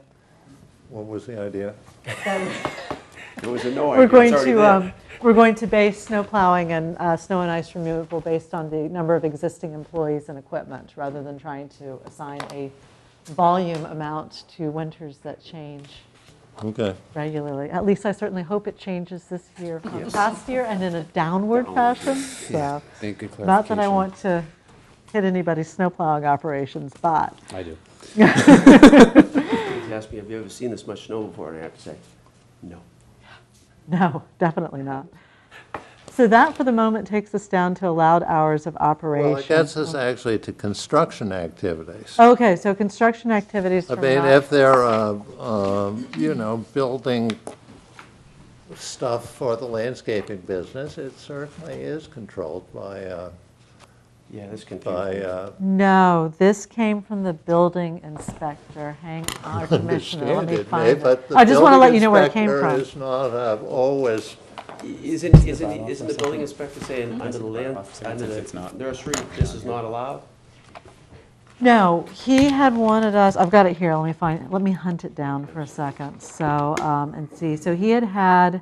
Speaker 3: What was the idea?
Speaker 2: it was a no idea.
Speaker 1: We're
Speaker 2: It's
Speaker 1: going
Speaker 2: already
Speaker 1: to,
Speaker 2: there.
Speaker 1: um, we're going to base snow plowing and uh, snow and ice removal based on the number of existing employees and equipment, rather than trying to assign a volume amount to winters that change
Speaker 3: Okay.
Speaker 1: regularly. At least I certainly hope it changes this year from
Speaker 2: Yes.
Speaker 1: past year and in a downward
Speaker 2: Downward,
Speaker 1: fashion. So,
Speaker 4: Thank good
Speaker 1: not that I want to hit anybody's snowplowing operations, but
Speaker 4: I do.
Speaker 2: He asked me, have you ever seen this much snow before? And I have to say, no.
Speaker 1: No, definitely not. So that, for the moment, takes us down to allowed hours of operation.
Speaker 3: Well, it gets us actually to construction activities.
Speaker 1: Okay, so construction activities
Speaker 3: I
Speaker 1: from
Speaker 3: mean,
Speaker 1: nine-
Speaker 3: if they're, uh, um, you know, building stuff for the landscaping business, it certainly is controlled by, uh,
Speaker 2: Yeah, this confused
Speaker 3: by,
Speaker 2: me.
Speaker 3: uh,
Speaker 1: No, this came from the building inspector. Hang on, Commissioner, let
Speaker 3: understand
Speaker 1: me
Speaker 3: it,
Speaker 1: find
Speaker 3: may,
Speaker 1: it.
Speaker 3: but the
Speaker 1: I just want to let you know where it came
Speaker 3: inspector
Speaker 1: from.
Speaker 3: is not uh, always,
Speaker 2: Isn't, isn't, isn't the building inspector saying under the land,
Speaker 4: Officer
Speaker 2: under
Speaker 4: says it's
Speaker 2: the
Speaker 4: not.
Speaker 2: nursery, this is not allowed?
Speaker 1: No, he had wanted us, I've got it here, let me find, let me hunt it down for a second, so, um, and see. So he had had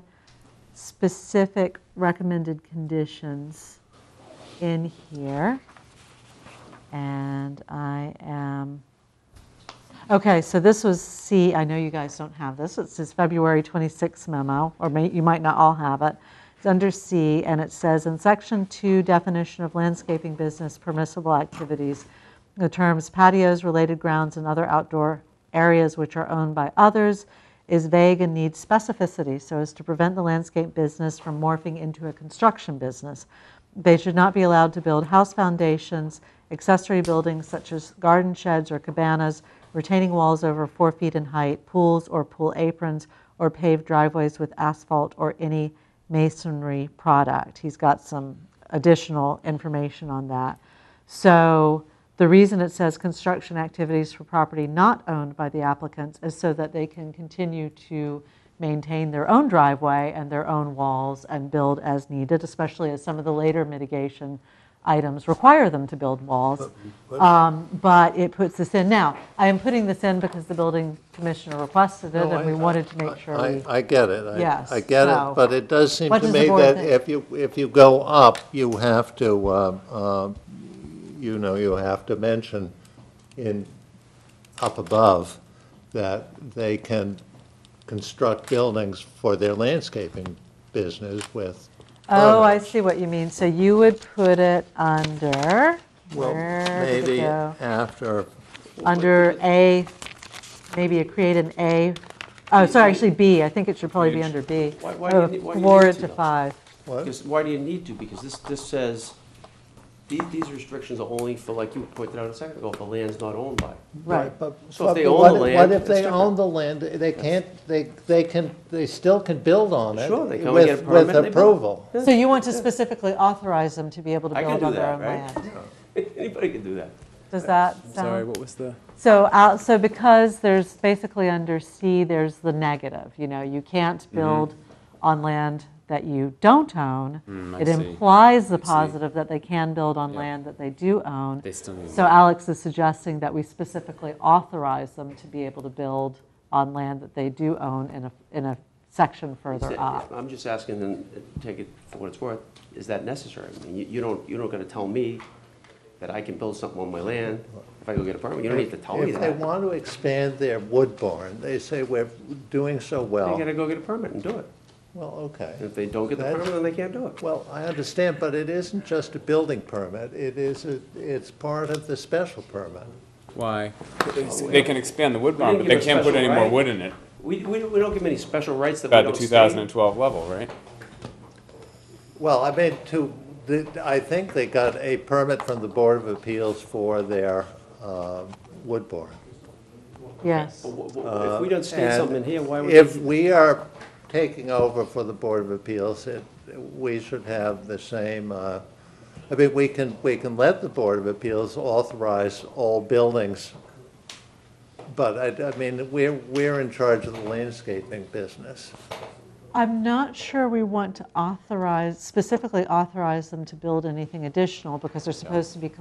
Speaker 1: specific recommended conditions in here. And I am, okay, so this was C, I know you guys don't have this, it's his February 26 memo, or may, you might not all have it. It's under C, and it says, in section two, definition of landscaping business permissible activities, the terms patios, related grounds, and other outdoor areas which are owned by others is vague and needs specificity so as to prevent the landscape business from morphing into a construction business. They should not be allowed to build house foundations, accessory buildings such as garden sheds or cabanas, retaining walls over four feet in height, pools or pool aprons, or paved driveways with asphalt or any masonry product. He's got some additional information on that. So the reason it says construction activities for property not owned by the applicants is so that they can continue to maintain their own driveway and their own walls and build as needed, especially as some of the later mitigation items require them to build walls. Um, But it puts this in. Now, I am putting this in because the building commissioner requested it,
Speaker 3: No,
Speaker 1: and we
Speaker 3: I-
Speaker 1: wanted to make sure
Speaker 3: I-
Speaker 1: we,
Speaker 3: I get it. I-
Speaker 1: Yes,
Speaker 3: I get
Speaker 1: so-
Speaker 3: it, but it does seem
Speaker 1: What
Speaker 3: to
Speaker 1: does the
Speaker 3: me
Speaker 1: board
Speaker 3: that
Speaker 1: think?
Speaker 3: if you, if you go up, you have to, um, um, you know, you have to mention in, up above, that they can construct buildings for their landscaping business with
Speaker 1: oh, I see what you mean. So you would put it under,
Speaker 3: Well,
Speaker 1: where did it
Speaker 3: maybe
Speaker 1: go?
Speaker 3: after,
Speaker 1: Under A, maybe create an A, oh, sorry, actually B, I think it should probably be under B.
Speaker 2: Why- why do you
Speaker 1: Uh,
Speaker 2: need- why do you
Speaker 1: Floor
Speaker 2: need to
Speaker 1: to
Speaker 2: though?
Speaker 1: five.
Speaker 3: what?
Speaker 2: Because why do you need to? Because this, this says, these, these restrictions are only for, like you pointed out a second ago, if the land's not owned by.
Speaker 1: Right.
Speaker 3: But,
Speaker 2: So if
Speaker 3: but
Speaker 2: they own
Speaker 3: what
Speaker 2: the
Speaker 3: if-
Speaker 2: land,
Speaker 3: What if
Speaker 2: it's
Speaker 3: they
Speaker 2: different.
Speaker 3: own the land, they can't, they, they can, they still can build on it.
Speaker 2: Sure, they can only get a
Speaker 3: with-
Speaker 2: permit and
Speaker 3: With
Speaker 2: they build.
Speaker 3: approval.
Speaker 1: So you want to specifically authorize them to be able to
Speaker 2: I can
Speaker 1: build
Speaker 2: do
Speaker 1: on their
Speaker 2: that,
Speaker 1: own
Speaker 2: right?
Speaker 1: land?
Speaker 2: Anybody can do that.
Speaker 1: Does that
Speaker 4: Sorry,
Speaker 1: sound?
Speaker 4: what was the?
Speaker 1: So, out- so because there's basically under C, there's the negative, you know, you can't
Speaker 2: Mm-hmm.
Speaker 1: build on land that you don't own.
Speaker 4: Mm,
Speaker 1: It
Speaker 4: see.
Speaker 1: implies the
Speaker 4: I see.
Speaker 1: positive that they can build on
Speaker 4: Yeah.
Speaker 1: land that they do own.
Speaker 4: They still need.
Speaker 1: So Alex is suggesting that we specifically authorize them to be able to build on land that they do own in a, in a section further
Speaker 2: Is that-
Speaker 1: up.
Speaker 2: I'm just asking, and take it for what it's worth, is that necessary? I mean, you, you don't, you're not gonna tell me that I can build something on my land if I go get a permit. You don't need to tell me that.
Speaker 3: If they want to expand their wood barn, they say, we're doing so well.
Speaker 2: They
Speaker 3: well.
Speaker 2: gotta go get a permit and do it.
Speaker 3: Well, okay.
Speaker 2: And if they don't get the
Speaker 3: That-
Speaker 2: permit, then they can't do it.
Speaker 3: Well, I understand, but it isn't just a building permit. It is, a- it's part of the special permit.
Speaker 4: Why? They can expand the wood barn, but they can't put
Speaker 2: special
Speaker 4: any more wood in it.
Speaker 2: We, we don't we don't give them any special rights that we
Speaker 4: At the
Speaker 2: don't state.
Speaker 4: 2012 level, right?
Speaker 3: Well, I mean, to, the- I think they got a permit from the Board of Appeals for their um, wood barn.
Speaker 1: Yes.
Speaker 2: But w- w- If we don't state
Speaker 3: And
Speaker 2: something in here, why would?
Speaker 3: If
Speaker 2: they-
Speaker 3: we are taking over for the Board of Appeals, it, we should have the same, uh, I mean, we can, we can let the Board of Appeals authorize all buildings, but I, I mean, we're, we're in charge of the landscaping business.
Speaker 1: I'm not sure we want to authorize, specifically authorize them to build anything additional because they're supposed to be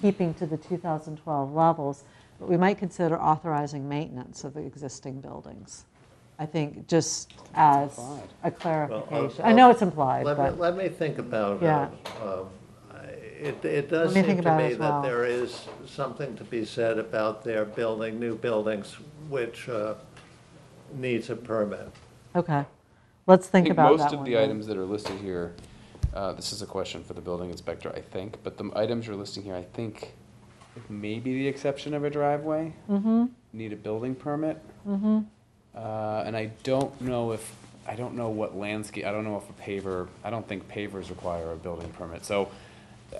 Speaker 1: keeping to the 2012 levels, but we might consider authorizing maintenance of the existing buildings. I think just as a clarification. I know it's implied,
Speaker 3: Let me,
Speaker 1: but,
Speaker 3: let me think about, uh,
Speaker 1: Yeah.
Speaker 3: um, I- it, it does
Speaker 1: Let me
Speaker 3: seem
Speaker 1: think
Speaker 3: to
Speaker 1: about it
Speaker 3: me
Speaker 1: as well.
Speaker 3: that there is something to be said about their building new buildings, which uh, needs a permit.
Speaker 1: okay. Let's think about that
Speaker 4: Most of
Speaker 1: one
Speaker 4: the
Speaker 1: then.
Speaker 4: items that are listed here, uh, this is a question for the building inspector, I think, but the items you're listing here, I think, with maybe the exception of a driveway,
Speaker 1: Mm-hmm,
Speaker 4: need a building permit. Uh, And I don't know if, I don't know what landscape, I don't know if a paver, I don't think pavers require a building permit. So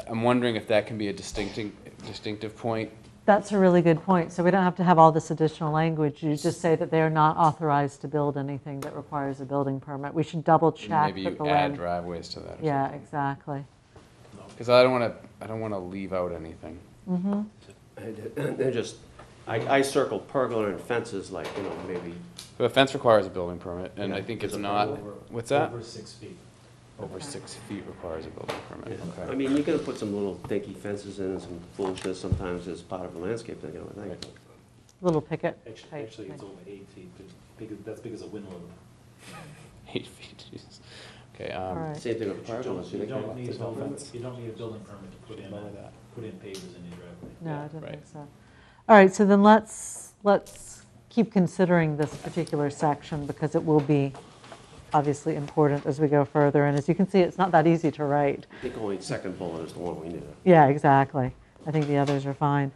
Speaker 4: I'm wondering if that can be a distinctive, distinctive point.
Speaker 1: That's a really good point. So we don't have to have all this additional language. You just say that they are not authorized to build anything that requires a building permit. We should double check
Speaker 4: Maybe
Speaker 1: that
Speaker 4: you
Speaker 1: the
Speaker 4: add
Speaker 1: land.
Speaker 4: driveways to that or
Speaker 1: Yeah,
Speaker 4: something.
Speaker 1: exactly.
Speaker 4: Because I don't want to, I don't want to leave out anything.
Speaker 1: Mm-hmm.
Speaker 2: And They're just, I, I circled pergola and fences, like, you know, maybe,
Speaker 4: But a fence requires a building permit, and I think it's not,
Speaker 2: permit.
Speaker 4: what's that?
Speaker 6: Over six feet.
Speaker 4: Over six feet requires a building permit,
Speaker 2: I
Speaker 4: okay.
Speaker 2: mean, you're gonna put some little dinky fences in and some bullshit sometimes as part of a landscape thing, I would think.
Speaker 1: Little picket
Speaker 6: Actually,
Speaker 1: type
Speaker 6: actually, it's
Speaker 1: thing.
Speaker 6: over eight feet, but big, that's big as a wind load.
Speaker 4: Eight feet, Jesus. Okay,
Speaker 1: All
Speaker 4: um,
Speaker 1: right.
Speaker 2: Same thing with
Speaker 6: But you
Speaker 2: pergolas,
Speaker 6: don't,
Speaker 2: you
Speaker 6: you don't need, a building- you don't need a building permit to put in,
Speaker 4: Lower
Speaker 6: put in pavers in your driveway.
Speaker 1: No, I don't
Speaker 4: Right.
Speaker 1: think so. All right, so then let's, let's keep considering this particular section because it will be obviously important as we go further. And as you can see, it's not that easy to write.
Speaker 2: I think only second bullet is the one we need.
Speaker 1: Yeah, exactly. I think the others are fine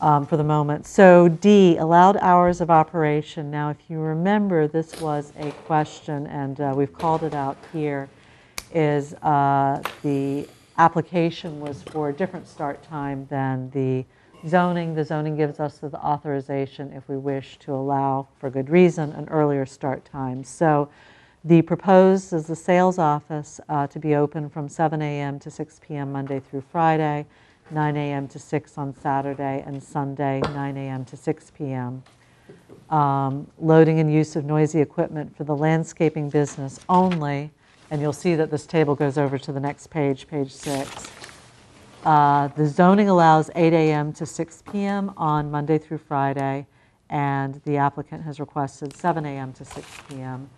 Speaker 1: um, for the moment. So D, allowed hours of operation. Now, if you remember, this was a question, and uh, we've called it out here, is uh, the application was for a different start time than the zoning. The zoning gives us the authorization, if we wish to allow, for good reason, an earlier start time. So The proposed is the sales office uh, to be open from 7 a.m. to 6 p.m. Monday through Friday, 9 a.m. to 6 on Saturday, and Sunday, 9 a.m. to 6 p.m. Um, Loading and use of noisy equipment for the landscaping business only, and you'll see that this table goes over to the next page, page six. Uh, The zoning allows 8 a.m. to 6 p.m. on Monday through Friday, and the applicant has requested 7 a.m. to 6 p.m.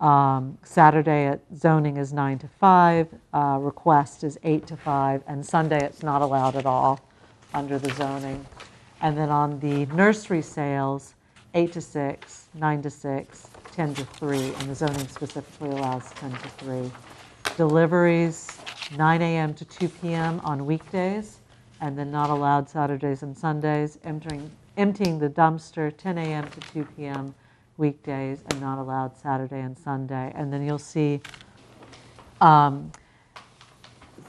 Speaker 1: Um, Saturday at zoning is 9 to 5, uh, request is 8 to 5, and Sunday it's not allowed at all under the zoning. And then on the nursery sales, 8 to 6, 9 to 6, 10 to 3, and the zoning specifically allows 10 to 3. Deliveries, 9 a.m. to 2 p.m. on weekdays, and then not allowed Saturdays and Sundays. Emptying, emptying the dumpster, 10 a.m. to 2 p.m. weekdays, and not allowed Saturday and Sunday. And then you'll see um,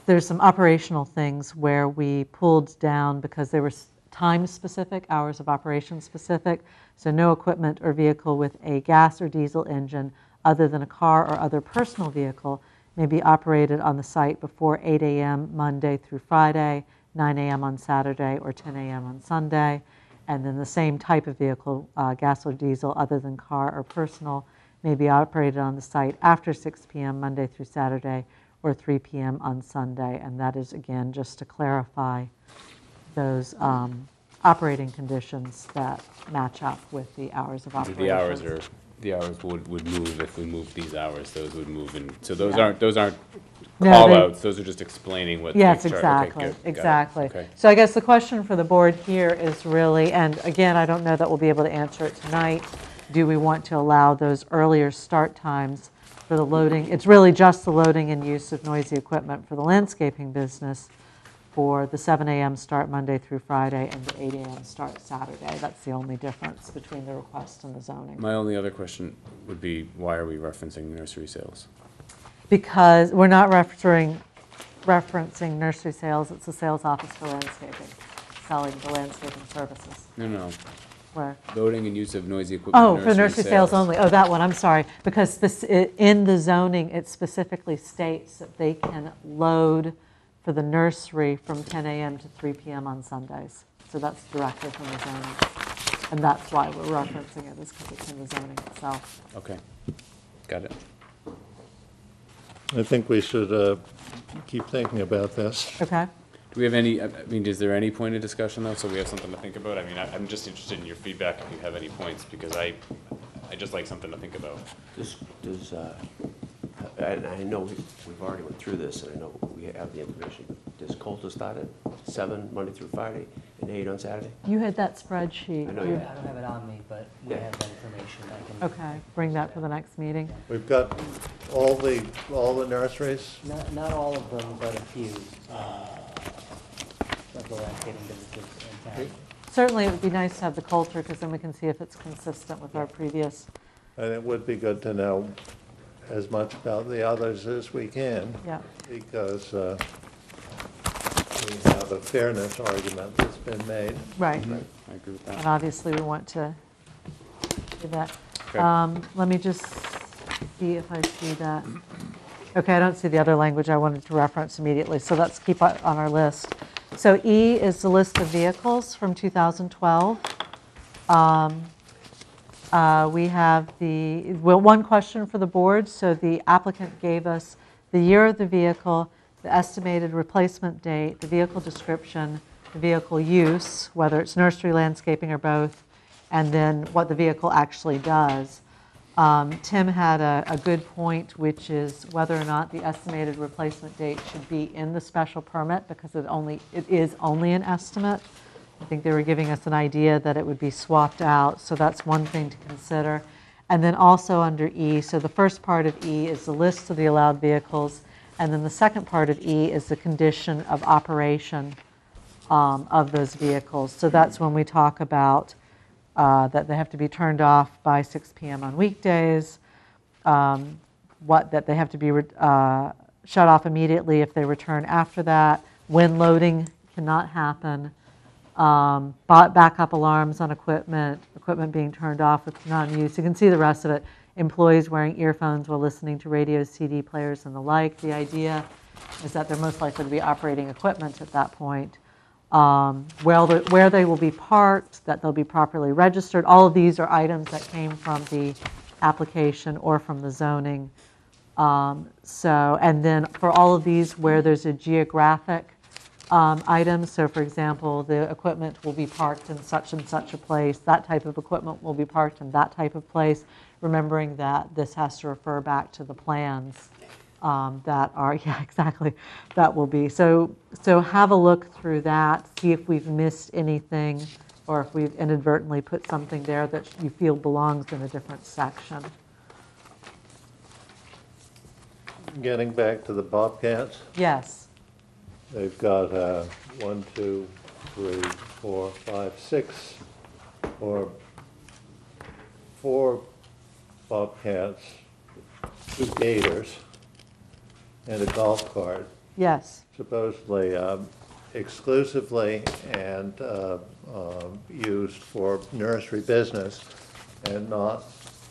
Speaker 1: there's some operational things where we pulled down because they were time-specific, hours of operation specific. So no equipment or vehicle with a gas or diesel engine other than a car or other personal vehicle may be operated on the site before 8 a.m. Monday through Friday, 9 a.m. on Saturday, or 10 a.m. on Sunday. And then the same type of vehicle, uh, gas or diesel other than car or personal, may be operated on the site after 6 p.m. Monday through Saturday or 3 p.m. on Sunday. And that is, again, just to clarify those um, operating conditions that match up with the hours of operation.
Speaker 4: The hours are, the hours would, would move if we moved these hours, those would move in, so those aren't, those aren't
Speaker 1: No, they-
Speaker 4: call-outs, those are just explaining what. the
Speaker 1: Yes,
Speaker 4: chart- okay,
Speaker 1: exactly,
Speaker 4: good, got it,
Speaker 1: exactly.
Speaker 4: Okay.
Speaker 1: So I guess the question for the board here is really, and again, I don't know that we'll be able to answer it tonight, do we want to allow those earlier start times for the loading? It's really just the loading and use of noisy equipment for the landscaping business for the 7 AM start Monday through Friday and the 8 AM start Saturday. That's the only difference between the request and the zoning.
Speaker 4: My only other question would be, why are we referencing nursery sales?
Speaker 1: Because we're not referencing, referencing nursery sales, it's the sales office for landscaping, selling the landscaping services.
Speaker 4: No, no,
Speaker 1: Where?
Speaker 4: loading and use of noisy equipment.
Speaker 1: Oh, for nursery sales only, oh, that one, I'm sorry. Because this, i- in the zoning, it specifically states that they can load for the nursery from 10 AM to 3 PM on Sundays. So that's directly from the zoning. And that's why we're referencing it, is because it's in the zoning itself.
Speaker 4: Okay, got it.
Speaker 3: I think we should uh, keep thinking about this.
Speaker 1: Okay?
Speaker 4: Do we have any, I I mean, is there any point of discussion though, so we have something to think about? I mean, I- I'm just interested in your feedback if you have any points, because I, I just like something to think about.
Speaker 2: Does, does, uh, and I know we- we've already went through this, and I know we have the information, but does Coulter start at seven, Monday through Friday, and eight on Saturday?
Speaker 1: You had that spreadsheet.
Speaker 2: I know
Speaker 5: I
Speaker 2: you
Speaker 1: You-
Speaker 2: have.
Speaker 5: don't have it on me, but we
Speaker 2: Yeah.
Speaker 5: have that information. I can.
Speaker 1: Okay, bring that for the next meeting.
Speaker 3: We've got all the, all the nurseries,
Speaker 5: Not, not all of them, but a few uh, of the landscaping businesses in town.
Speaker 1: Certainly, it would be nice to have the Coulter, because then we can see if it's consistent with our previous,
Speaker 3: and it would be good to know as much about the others as we can,
Speaker 1: yeah.
Speaker 3: because uh, we have a fairness argument that's been made.
Speaker 1: Right.
Speaker 4: I agree with
Speaker 1: And
Speaker 4: that.
Speaker 1: obviously, we want to do that.
Speaker 4: Okay.
Speaker 1: Um, Let me just see if I see that. Okay, I don't see the other language I wanted to reference immediately, so let's keep it on our list. So E is the list of vehicles from 2012. Um, uh, We have the, well, one question for the board. So the applicant gave us the year of the vehicle, the estimated replacement date, the vehicle description, the vehicle use, whether it's nursery, landscaping, or both, and then what the vehicle actually does. Um, Tim had a, a good point, which is whether or not the estimated replacement date should be in the special permit, because it only, it is only an estimate. I think they were giving us an idea that it would be swapped out, so that's one thing to consider. And then also under E, so the first part of E is the list of the allowed vehicles, and then the second part of E is the condition of operation um, of those vehicles. So that's when we talk about uh, that they have to be turned off by 6 PM on weekdays, um, what, that they have to be re- uh, shut off immediately if they return after that, when loading cannot happen, um, ba- backup alarms on equipment, equipment being turned off with non-use. You can see the rest of it. employees wearing earphones while listening to radios, CD players, and the like. The idea is that they're most likely to be operating equipment at that point. Um, Where the- where they will be parked, that they'll be properly registered. All of these are items that came from the application or from the zoning. Um, So, and then for all of these where there's a geographic um, item, so for example, the equipment will be parked in such and such a place, that type of equipment will be parked in that type of place, remembering that this has to refer back to the plans um, that are, yeah, exactly, that will be. So, so have a look through that, see if we've missed anything, or if we've inadvertently put something there that you feel belongs in a different section.
Speaker 3: Getting back to the Bobcats,
Speaker 1: Yes,
Speaker 3: they've got uh, one, two, three, four, five, six, or four Bobcats, two Gators, and a golf cart.
Speaker 1: yes,
Speaker 3: supposedly um, exclusively and uh, um, used for nursery business and not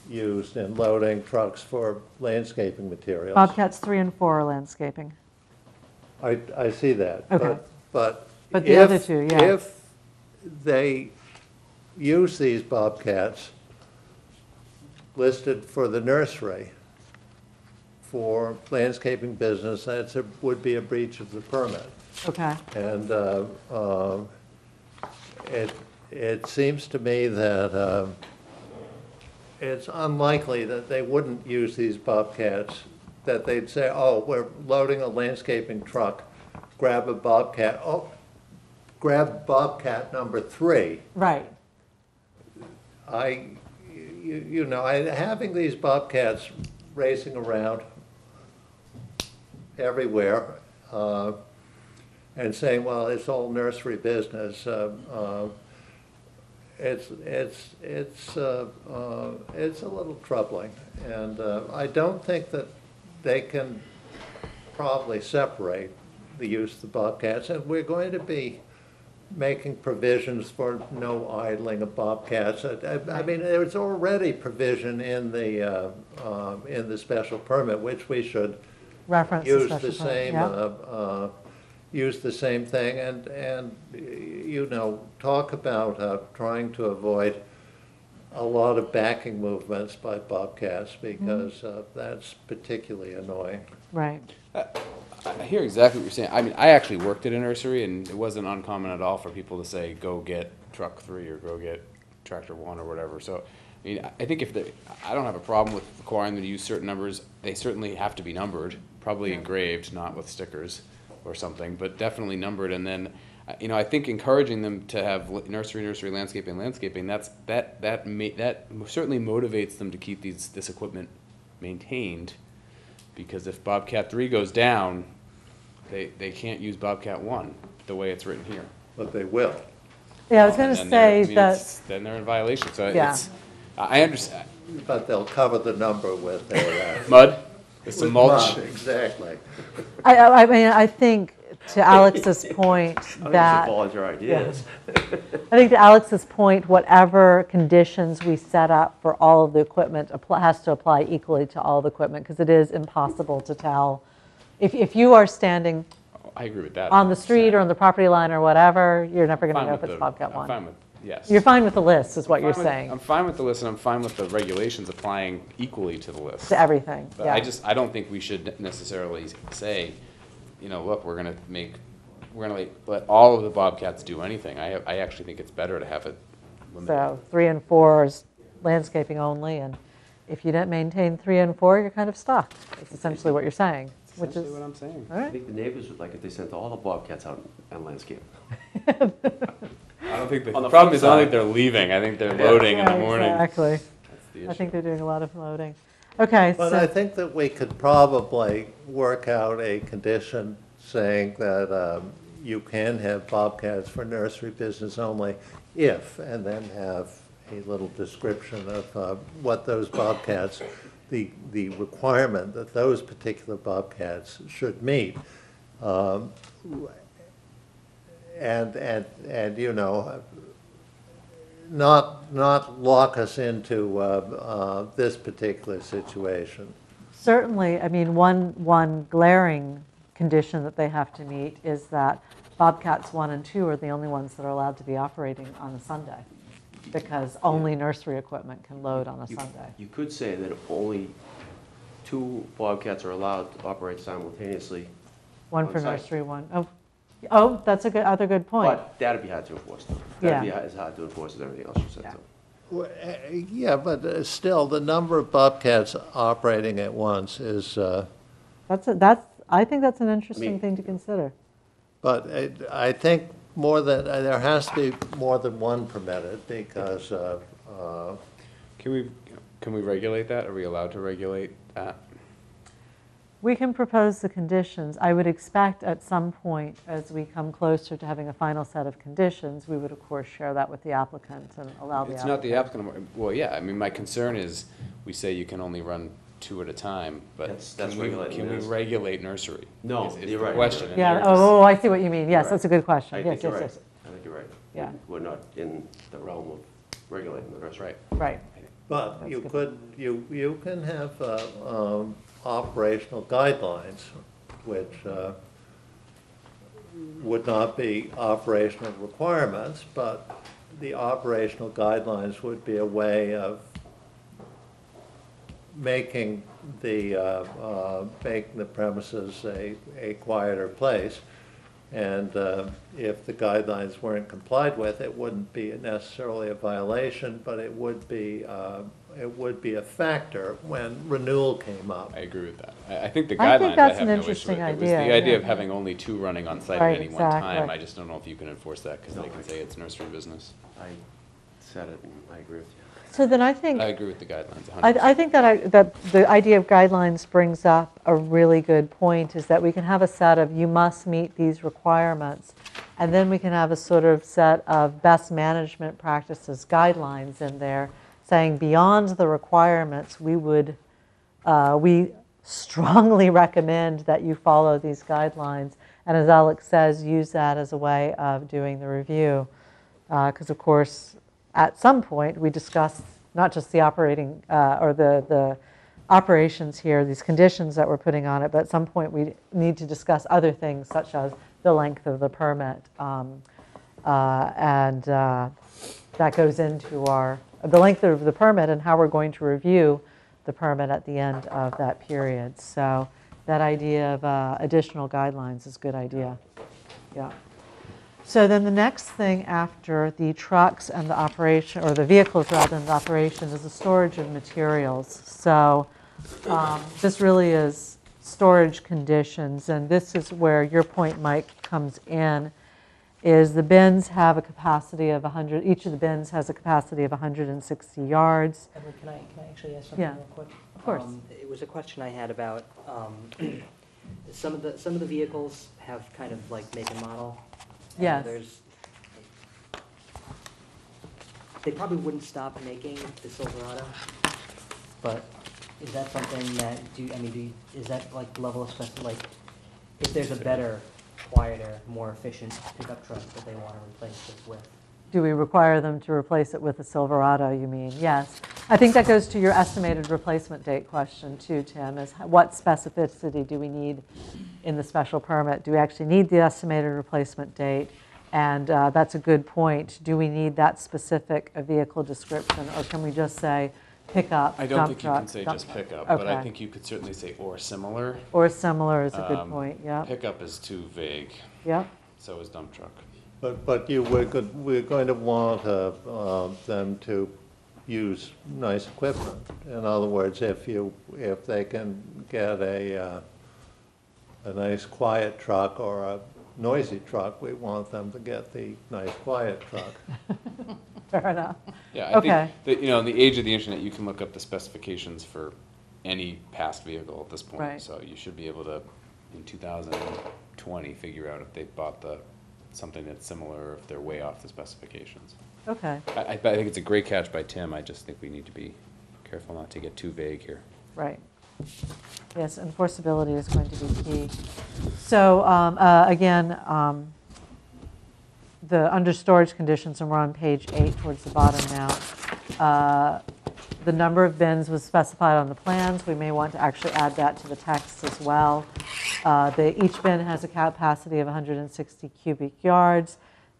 Speaker 3: used in loading trucks for landscaping materials.
Speaker 1: Bobcats 3 and 4 are landscaping.
Speaker 3: I, I see that.
Speaker 1: Okay.
Speaker 3: but- But.
Speaker 1: But the other
Speaker 3: if-
Speaker 1: two, yeah.
Speaker 3: If they use these Bobcats listed for the nursery for landscaping business, that's a, would be a breach of the permit.
Speaker 1: Okay,
Speaker 3: And uh, um, it, it seems to me that um, it's unlikely that they wouldn't use these Bobcats, that they'd say, oh, we're loading a landscaping truck, grab a Bobcat, oh, grab Bobcat number three.
Speaker 1: right,
Speaker 3: I, you, you know, I, having these Bobcats racing around everywhere, uh, and saying, well, it's all nursery business, uh, uh, it's, it's, it's, uh, uh, it's a little troubling. And, uh, I don't think that they can probably separate the use of the Bobcats, and we're going to be making provisions for no idling of bobcats. I I- I mean, there's already provision in the, uh, um, in the special permit, which we should
Speaker 1: reference the
Speaker 3: use
Speaker 1: special
Speaker 3: the
Speaker 1: permit,
Speaker 3: same,
Speaker 1: yeah.
Speaker 3: uh, uh, use the same thing, and, and, you know, talk about uh, trying to avoid a lot of backing movements by bobcats, because uh, that's particularly annoying.
Speaker 1: Right,
Speaker 4: I hear exactly what you're saying. I mean, I actually worked at a nursery, and it wasn't uncommon at all for people to say, "Go get truck three or go get tractor one or whatever." So, I mean, I- I think if they, I don't have a problem with requiring them to use certain numbers. They certainly have to be numbered, probably engraved, not with stickers or something, but definitely numbered. And then, uh, you know, I think encouraging them to have nursery, nursery, landscaping, landscaping. That's that that ma- that certainly motivates them to keep these this equipment maintained because if Bobcat three goes down, they, they can't use Bobcat one, the way it's written here.
Speaker 3: But they will.
Speaker 1: yeah, I was gonna
Speaker 4: And they're- I
Speaker 1: say
Speaker 4: mean,
Speaker 1: that,
Speaker 4: it's- Then they're in violation, so
Speaker 1: Yeah.
Speaker 4: it's, I I understand,
Speaker 3: But they'll cover the number with their. uh,
Speaker 4: mud, It's some
Speaker 3: with
Speaker 4: mulch.
Speaker 3: mud, Exactly.
Speaker 1: I, I I mean, I think to Alex's point
Speaker 2: I think it's a
Speaker 1: that,
Speaker 2: volunteer ideas.
Speaker 1: I think to Alex's point, whatever conditions we set up for all of the equipment appl- has to apply equally to all the equipment, because it is impossible to tell. If, if you are standing oh,
Speaker 4: I agree with that.
Speaker 1: on the street or on the property line or whatever, you're never gonna
Speaker 4: Fine
Speaker 1: know
Speaker 4: with
Speaker 1: if it's
Speaker 4: the-
Speaker 1: Bobcat
Speaker 4: I'm
Speaker 1: one.
Speaker 4: fine with, yes.
Speaker 1: You're fine with the list, is what you're
Speaker 4: Fine with-
Speaker 1: saying,
Speaker 4: I'm fine with the list, and I'm fine with the regulations applying equally to the list.
Speaker 1: to everything,
Speaker 4: But I just, I don't think we should necessarily say, you know, look, we're gonna make, we're gonna let- let all of the Bobcats do anything. I, I actually think it's better to have it limited.
Speaker 1: So three and four is landscaping only, and if you don't maintain three and four, you're kind of stuck. That's essentially what you're saying, which
Speaker 4: essentially
Speaker 1: is,
Speaker 4: what I'm saying.
Speaker 1: all
Speaker 2: I
Speaker 1: right.
Speaker 2: think the neighbors would like if they sent all the bobcats out and landscape.
Speaker 4: I don't think, the
Speaker 2: On the
Speaker 4: problem
Speaker 2: flip
Speaker 4: is, I don't think they're leaving, I think they're
Speaker 2: Yeah.
Speaker 4: loading in the
Speaker 1: Yeah,
Speaker 4: morning.
Speaker 1: Exactly.
Speaker 4: That's the
Speaker 1: I
Speaker 4: issue.
Speaker 1: think they're doing a lot of loading. Okay,
Speaker 3: But I
Speaker 1: so,
Speaker 3: think that we could probably work out a condition saying that um, you can have bobcats for nursery business only if, and then have a little description of uh, what those bobcats, the, the requirement that those particular bobcats should meet. Um, And, and, and, you know, not, not lock us into uh, uh, this particular situation.
Speaker 1: Certainly, I mean, one, one glaring condition that they have to meet is that Bobcats 1 and 2 are the only ones that are allowed to be operating on a Sunday, because only nursery equipment can load on a
Speaker 2: You-
Speaker 1: Sunday.
Speaker 2: You could say that only two Bobcats are allowed to operate simultaneously,
Speaker 1: One
Speaker 2: on
Speaker 1: for
Speaker 2: site.
Speaker 1: nursery, one, oh, oh, that's a good, other good point.
Speaker 2: but that'd be hard to enforce. though. That'd be
Speaker 1: Yeah.
Speaker 2: as hard to enforce as everything else you said.
Speaker 1: Yeah.
Speaker 2: though.
Speaker 3: Well, uh, Yeah, but uh, still, the number of Bobcats operating at once is, uh,
Speaker 1: That's, a- that's, I think that's an interesting
Speaker 2: mean-
Speaker 1: thing to consider.
Speaker 3: but it- I think more than, uh, there has to be more than one permitted because uh, uh,
Speaker 4: Can we, can we regulate that? Are we allowed to regulate that?
Speaker 1: We can propose the conditions. I would expect at some point, as we come closer to having a final set of conditions, we would of course share that with the applicant and allow the applicant.
Speaker 4: It's not the applicant, well, yeah, I mean, my concern is, we say you can only run two at a time, but
Speaker 2: That's- that's
Speaker 4: can we,
Speaker 2: regulating
Speaker 4: can we
Speaker 2: this.
Speaker 4: regulate nursery?
Speaker 2: No,
Speaker 4: Is- is
Speaker 2: you're
Speaker 4: the
Speaker 2: right,
Speaker 4: question,
Speaker 2: you're
Speaker 4: and
Speaker 1: Yeah,
Speaker 4: they're
Speaker 1: oh, oh, I see what you mean. Yes,
Speaker 2: Right.
Speaker 1: that's a good question.
Speaker 2: I
Speaker 1: Yes,
Speaker 2: think you're
Speaker 1: yes,
Speaker 2: right.
Speaker 1: yes.
Speaker 2: I think you're right.
Speaker 1: Yeah.
Speaker 2: We're not in the realm of regulating the nursery.
Speaker 4: Right.
Speaker 1: Right.
Speaker 3: But
Speaker 1: That's
Speaker 3: you
Speaker 1: good.
Speaker 3: could, you, you can have uh, um, operational guidelines, which uh, would not be operational requirements, but the operational guidelines would be a way of making the, uh, uh, making the premises a, a quieter place. And uh, if the guidelines weren't complied with, it wouldn't be necessarily a violation, but it would be, uh, it would be a factor when renewal came up.
Speaker 4: I agree with that. I, I think the
Speaker 1: I think
Speaker 4: guidelines, I
Speaker 1: that's
Speaker 4: have
Speaker 1: an
Speaker 4: no issue
Speaker 1: interesting
Speaker 4: with. It was
Speaker 1: idea,
Speaker 4: the idea
Speaker 1: yeah.
Speaker 4: of having only two running on site
Speaker 1: Right,
Speaker 4: at any one time.
Speaker 1: exactly.
Speaker 4: I just don't know if you can enforce that, because they can say it's nursery business.
Speaker 2: I said it, and I agree with you.
Speaker 1: So then I think.
Speaker 4: I agree with the guidelines, a
Speaker 1: I,
Speaker 4: hundred
Speaker 1: I
Speaker 4: percent.
Speaker 1: think that I, that the idea of guidelines brings up a really good point, is that we can have a set of, you must meet these requirements, and then we can have a sort of set of best management practices guidelines in there, saying beyond the requirements, we would, uh, we strongly recommend that you follow these guidelines, and as Alex says, use that as a way of doing the review. Because of course, at some point, we discuss not just the operating, uh, or the, the operations here, these conditions that we're putting on it, but at some point, we need to discuss other things such as the length of the permit. um, uh, And uh, that goes into our, the length of the permit and how we're going to review the permit at the end of that period. So that idea of uh, additional guidelines is a good idea. Yeah. So then the next thing after the trucks and the operation, or the vehicles rather than the operation, is the storage of materials. So um, this really is storage conditions, and this is where your point, Mike, comes in, is the bins have a capacity of 100, each of the bins has a capacity of 160 yards.
Speaker 5: Edward, can I, can I actually ask something
Speaker 1: Yeah,
Speaker 5: real quick?
Speaker 1: of course.
Speaker 5: Um, It was a question I had about, um, some of the, some of the vehicles have kind of like make and model. and
Speaker 1: Yes.
Speaker 5: There's, they probably wouldn't stop making the Silverado, but is that something that, do, you- I mean, do, you- is that like level of spec, like, if there's a better, quieter, more efficient pickup truck that they want to replace this with?
Speaker 1: Do we require them to replace it with a Silverado, you mean? Yes. I think that goes to your estimated replacement date question too, Tim, is what specificity do we need in the special permit? Do we actually need the estimated replacement date? And uh, that's a good point. Do we need that specific vehicle description, or can we just say pickup,
Speaker 4: I don't
Speaker 1: dump
Speaker 4: think you can
Speaker 1: truck,
Speaker 4: say
Speaker 1: dump
Speaker 4: just
Speaker 1: truck?
Speaker 4: pickup, but I
Speaker 1: Okay.
Speaker 4: think you could certainly say or similar.
Speaker 1: Or similar is a good
Speaker 4: Um,
Speaker 1: point, yeah,
Speaker 4: Pickup is too vague,
Speaker 1: yeah.
Speaker 4: so is dump truck.
Speaker 3: But, but you, we're, go- we're going to want uh, uh, them to use nice equipment. In other words, if you, if they can get a, uh, a nice quiet truck or a noisy truck, we want them to get the nice quiet truck.
Speaker 1: Fair enough.
Speaker 4: Yeah, I
Speaker 1: Okay.
Speaker 4: think, that, you know, in the age of the internet, you can look up the specifications for any past vehicle at this point.
Speaker 1: Right.
Speaker 4: So you should be able to, in two thousand and twenty, figure out if they bought the, something that's similar, or if they're way off the specifications.
Speaker 1: Okay,
Speaker 4: I, I I think it's a great catch by Tim, I just think we need to be careful not to get too vague here.
Speaker 1: right. Yes, enforceability is going to be key. So um, uh, again, um, the, under storage conditions, and we're on page eight towards the bottom now, uh, the number of bins was specified on the plans. We may want to actually add that to the text as well. Uh, the- Each bin has a capacity of 160 cubic yards.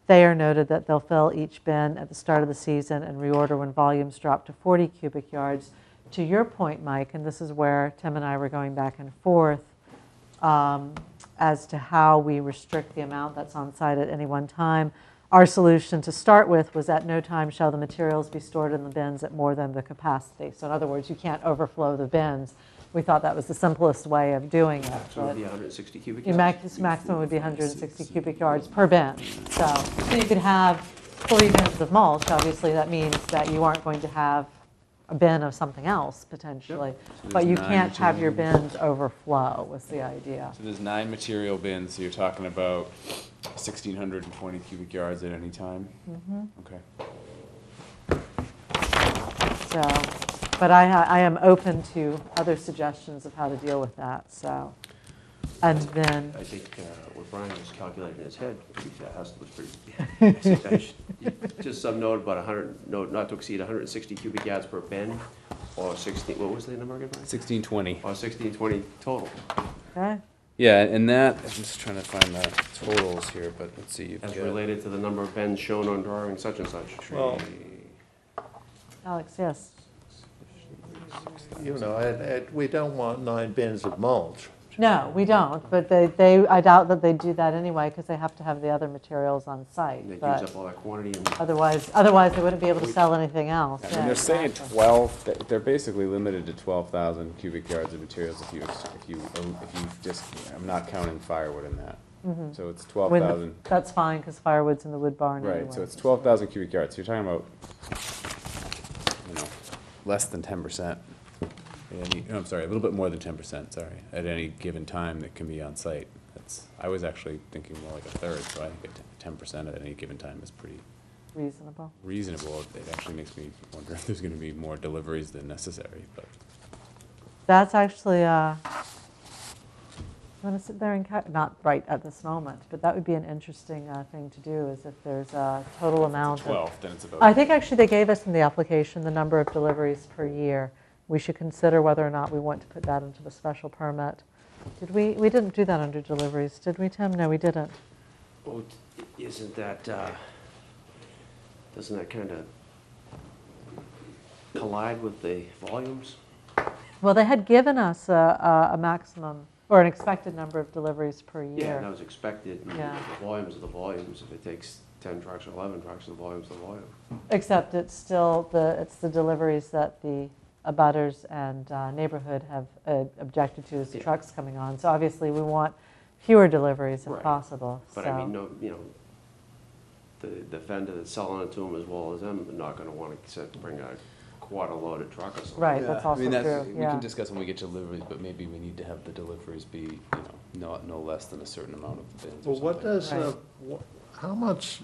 Speaker 1: Thayer noted that they'll fill each bin at the start of the season and reorder when volumes drop to 40 cubic yards. To your point, Mike, and this is where Tim and I were going back and forth, um, as to how we restrict the amount that's on site at any one time. Our solution to start with was at no time shall the materials be stored in the bins at more than the capacity. So in other words, you can't overflow the bins. We thought that was the simplest way of doing it.
Speaker 2: So it would be 160 cubic yards?
Speaker 1: max, maximum would be 160 cubic yards per bin. So, so you could have three bins of mulch, obviously that means that you aren't going to have a bin of something else potentially.
Speaker 4: So
Speaker 1: But
Speaker 4: there's
Speaker 1: you
Speaker 4: nine
Speaker 1: can't have your bins overflow, was the idea.
Speaker 4: So there's nine material bins, so you're talking about 1,620 cubic yards at any time? Mm-hmm. Okay.
Speaker 1: So, but I, ha- I am open to other suggestions of how to deal with that, so. And then,
Speaker 2: I think uh, what Brian was calculating in his head, pretty fast, was pretty, just some note about 100, no, not to exceed 160 cubic yards per bin, or 16, what was the number again, Brian?
Speaker 4: 1620.
Speaker 2: Or 16, 20 total,
Speaker 1: okay,
Speaker 4: Yeah, and that, I'm just trying to find the totals here, but let's see. you've
Speaker 2: as
Speaker 4: got-
Speaker 2: related to the number of bins shown on drawing such and such.
Speaker 3: Well-
Speaker 1: Alex, yes.
Speaker 3: You know, and, and we don't want nine bins of mulch.
Speaker 1: No, we don't, but they, they, I doubt that they do that anyway, because they have to have the other materials on site.
Speaker 2: They use
Speaker 1: But
Speaker 2: up all that quantity and
Speaker 1: otherwise, otherwise they wouldn't be able to sell anything else.
Speaker 4: I
Speaker 1: Yeah,
Speaker 4: mean, they're saying
Speaker 1: exactly.
Speaker 4: 12, they- they're basically limited to 12,000 cubic yards of materials if you, ex- if you, if you just, I'm not counting firewood in that. So it's
Speaker 1: Mm-hmm. When the-
Speaker 4: 12,000,
Speaker 1: That's fine, because firewood's in the wood barn anyway.
Speaker 4: right, so it's 12,000 cubic yards, so you're talking about, you know, less than 10%. At any- no, I'm sorry, a little bit more than 10%, sorry, at any given time that can be on site. That's, I was actually thinking more like a third, so I think 10% at any given time is pretty
Speaker 1: Reasonable.
Speaker 4: reasonable. It actually makes me wonder if there's gonna be more deliveries than necessary, but.
Speaker 1: That's actually, uh, I'm going to sit there and, ca- not right at this moment, but that would be an interesting uh, thing to do, is if there's a total amount of.
Speaker 4: 12, then it's about.
Speaker 1: I think actually they gave us in the application the number of deliveries per year. We should consider whether or not we want to put that into the special permit. Did we, we didn't do that under deliveries, did we, Tim? No, we didn't.
Speaker 2: Oh, isn't that, uh, doesn't that kind of collide with the volumes?
Speaker 1: Well, they had given us a, a- maximum, or an expected number of deliveries per year.
Speaker 2: Yeah, that was expected.
Speaker 1: Yeah.
Speaker 2: The volumes are the volumes. If it takes 10 trucks or 11 trucks, the volume's the volume.
Speaker 1: Except it's still the, it's the deliveries that the abutters and uh, neighborhood have uh, objected to as the
Speaker 2: Yeah.
Speaker 1: trucks coming on. So obviously, we want fewer deliveries if
Speaker 2: Right.
Speaker 1: possible,
Speaker 2: But I mean,
Speaker 1: so.
Speaker 2: no, you know, the, the vendor that's selling it to them as well as them are not gonna wanna set, bring a quarter loaded truck or something.
Speaker 1: Right, that's also true,
Speaker 4: We
Speaker 1: yeah.
Speaker 4: can discuss when we get to deliveries, but maybe we need to have the deliveries be, you know, not, no less than a certain amount of bins or
Speaker 3: Well, what
Speaker 4: something.
Speaker 3: does, uh, wh- how much,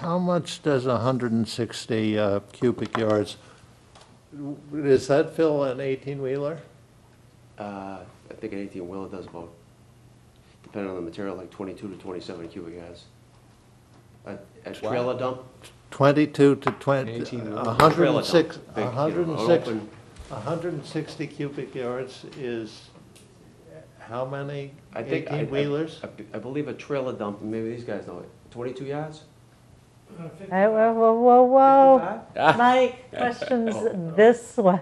Speaker 3: how much does 160 uh, cubic yards, does that fill an 18-wheeler?
Speaker 2: Uh, I think an eighteen wheeler does about, depending on the material, like twenty-two to twenty-seven cubic yards. A, a trailer dump,
Speaker 3: 22 to 20,
Speaker 4: 18 wheeler.
Speaker 3: 106,
Speaker 2: Big, you know,
Speaker 3: 106,
Speaker 2: open-
Speaker 3: 160 cubic yards is how many
Speaker 2: I think. I- I-
Speaker 3: 18-wheelers?
Speaker 2: I- I believe a trailer dump, maybe these guys know it, twenty-two yards?
Speaker 1: Hey, whoa, whoa, whoa, whoa. Mike, questions this way.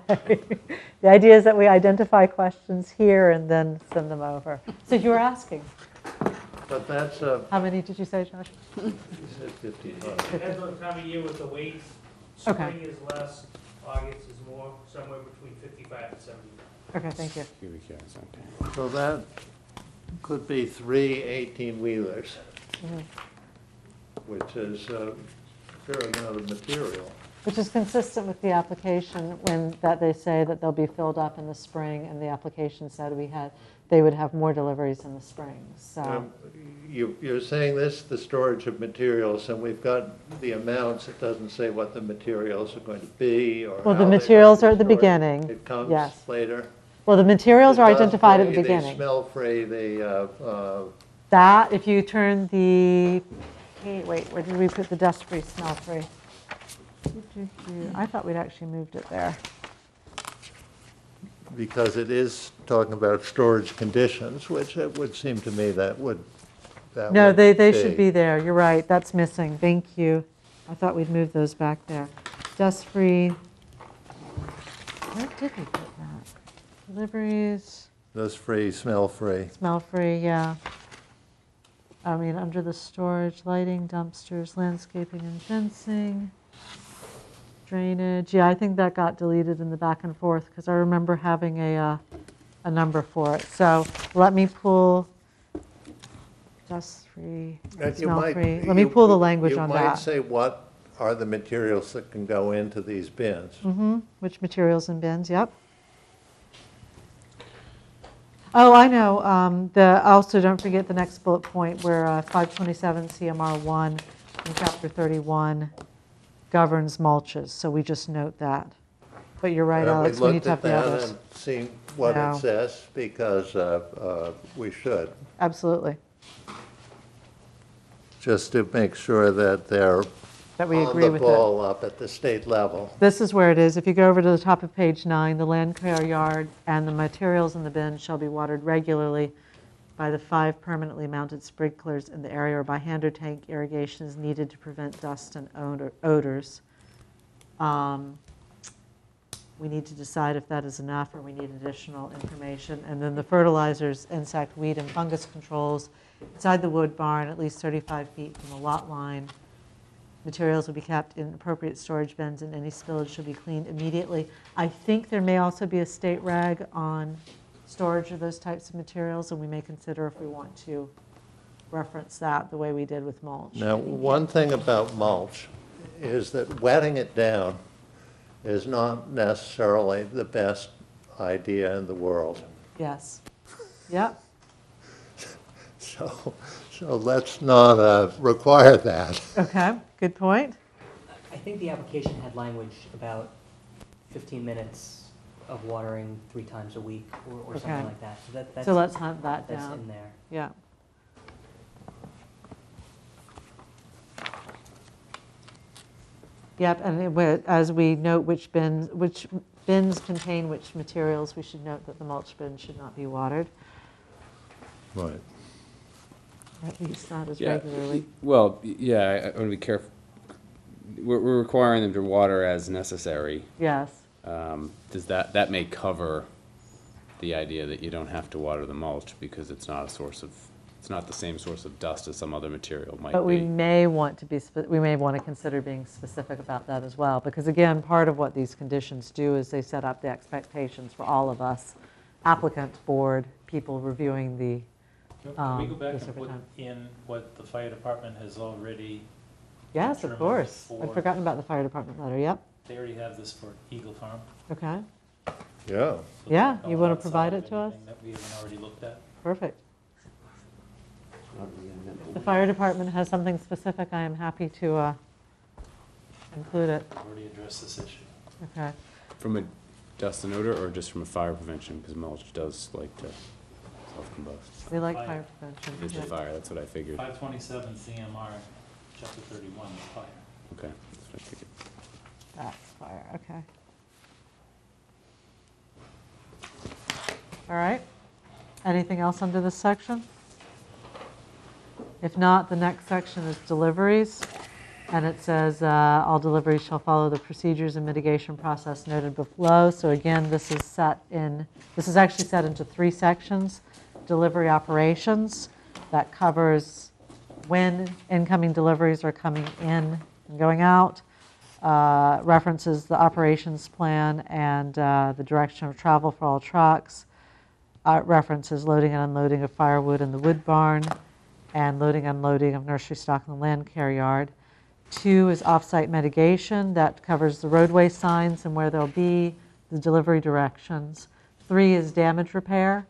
Speaker 1: The idea is that we identify questions here and then send them over. So you were asking,
Speaker 3: But that's, uh,
Speaker 1: how many did you say, Josh?
Speaker 3: you said 55.
Speaker 7: Depends on the time of year with the weights.
Speaker 1: Okay.
Speaker 7: Spring is less, August is more, somewhere between fifty-five and seventy.
Speaker 1: Okay, thank you.
Speaker 4: Cubic yards, okay.
Speaker 3: So that could be three 18-wheelers, which is a fair amount of material.
Speaker 1: Which is consistent with the application when, that they say that they'll be filled up in the spring, and the application said we had, they would have more deliveries in the spring, so.
Speaker 3: Um, You, you're saying this, the storage of materials, and we've got the amounts, it doesn't say what the materials are going to be, or
Speaker 1: Well, the
Speaker 3: how they're
Speaker 1: materials
Speaker 3: going
Speaker 1: are
Speaker 3: to
Speaker 1: at
Speaker 3: be
Speaker 1: the
Speaker 3: stored.
Speaker 1: beginning,
Speaker 3: It comes
Speaker 1: yes.
Speaker 3: later?
Speaker 1: Well, the materials are identified at the
Speaker 3: dust-free,
Speaker 1: beginning.
Speaker 3: The smell-free, the, uh, uh,
Speaker 1: That, if you turn the page, wait, where did we put the dust-free, smell-free? Doo, doo, doo. I thought we'd actually moved it there.
Speaker 3: Because it is talking about storage conditions, which it would seem to me that would, that
Speaker 1: No,
Speaker 3: would
Speaker 1: they, they should be there, you're right, that's missing, thank you. I thought we'd move those back there. Dust-free, where did we put that? Deliveries,
Speaker 3: Dust-free, smell-free.
Speaker 1: smell-free, yeah. I mean, under the storage, lighting, dumpsters, landscaping and fencing, drainage, yeah, I think that got deleted in the back and forth, because I remember having a, uh, a number for it. So let me pull dust-free,
Speaker 3: And you might-
Speaker 1: smell-free, let me
Speaker 3: you-
Speaker 1: pull the language on
Speaker 3: You might
Speaker 1: that.
Speaker 3: say what are the materials that can go into these bins?
Speaker 1: hmm which materials and bins, yep. Oh, I know, um, the, also don't forget the next bullet point where uh, 527 CMR 1 in chapter 31 governs mulches, so we just note that. But you're right, Alex, we need to have the
Speaker 3: looked at
Speaker 1: others.
Speaker 3: that and seen what
Speaker 1: No.
Speaker 3: it says? Because uh, uh, we should,
Speaker 1: Absolutely,
Speaker 3: just to make sure that they're
Speaker 1: that we
Speaker 3: on
Speaker 1: agree
Speaker 3: the
Speaker 1: with it.
Speaker 3: ball up at the state level.
Speaker 1: This is where it is. If you go over to the top of page nine, the land care yard and the materials in the bin shall be watered regularly by the five permanently mounted sprinklers in the area or by hand or tank irrigation is needed to prevent dust and odor- odors. Um, We need to decide if that is enough or we need additional information. And then the fertilizers, insect, weed, and fungus controls inside the wood barn at least 35 feet from the lot line. Materials will be kept in appropriate storage bins and any spillage should be cleaned immediately. I think there may also be a state reg on storage of those types of materials, and we may consider if we want to reference that the way we did with mulch.
Speaker 3: Now, one thing about mulch is that wetting it down is not necessarily the best idea in the world.
Speaker 1: Yes. Yep,
Speaker 3: So, so let's not uh, require that.
Speaker 1: okay, good point.
Speaker 5: I think the application had language about 15 minutes of watering three times a week or, or something like that. So that, that's,
Speaker 1: So let's hunt that
Speaker 5: that's in
Speaker 1: down.
Speaker 5: there.
Speaker 1: Yeah. Yep, and it wa- as we note which bins, which bins contain which materials, we should note that the mulch bin should not be watered,
Speaker 3: Right.
Speaker 1: Or at least not as
Speaker 4: Yeah,
Speaker 1: regularly.
Speaker 4: Well, y- yeah, I- I want to be careful. We're, we're requiring them to water as necessary.
Speaker 1: Yes,
Speaker 4: Um, Does that, that may cover the idea that you don't have to water the mulch because it's not a source of, it's not the same source of dust as some other material might be.
Speaker 1: but we may want to be, spe- we may want to consider being specific about that as well, because again, part of what these conditions do is they set up the expectations for all of us, applicant, board, people reviewing the,
Speaker 6: Can we
Speaker 1: Um,
Speaker 6: go back
Speaker 1: yes,
Speaker 6: and
Speaker 1: over
Speaker 6: put
Speaker 1: time.
Speaker 6: in what the fire department has already,
Speaker 1: yes, of
Speaker 6: Determined
Speaker 1: course. I'd
Speaker 6: for-
Speaker 1: forgotten about the fire department letter, yep,
Speaker 6: they already have this for Eagle Farm.
Speaker 1: okay.
Speaker 3: Yeah.
Speaker 6: So
Speaker 1: Yeah,
Speaker 6: don't
Speaker 1: you wanna
Speaker 6: outside
Speaker 1: provide
Speaker 6: of
Speaker 1: it to us?
Speaker 6: anything That we haven't already looked at.
Speaker 1: Perfect. The fire department has something specific, I am happy to uh, include it.
Speaker 6: We've already addressed this issue.
Speaker 1: Okay.
Speaker 4: From a dust and odor or just from a fire prevention? Because mulch does like to self-combust.
Speaker 1: We like
Speaker 6: Fire.
Speaker 1: fire prevention.
Speaker 4: It's the
Speaker 1: yeah.
Speaker 4: fire, that's what I figured.
Speaker 6: Five twenty-seven CMR, chapter thirty-one, is fire.
Speaker 4: Okay, that's what I figured.
Speaker 1: That's fire, okay. All right. Anything else under this section? If not, the next section is deliveries. And it says, uh, all deliveries shall follow the procedures and mitigation process noted below. So again, this is set in, this is actually set into three sections. Delivery operations, that covers when incoming deliveries are coming in and going out. Uh, References the operations plan and uh, the direction of travel for all trucks. Uh, References loading and unloading of firewood in the wood barn and loading and unloading of nursery stock in the land care yard. Two is off-site mitigation, that covers the roadway signs and where they'll be, the delivery directions. Three is damage repair,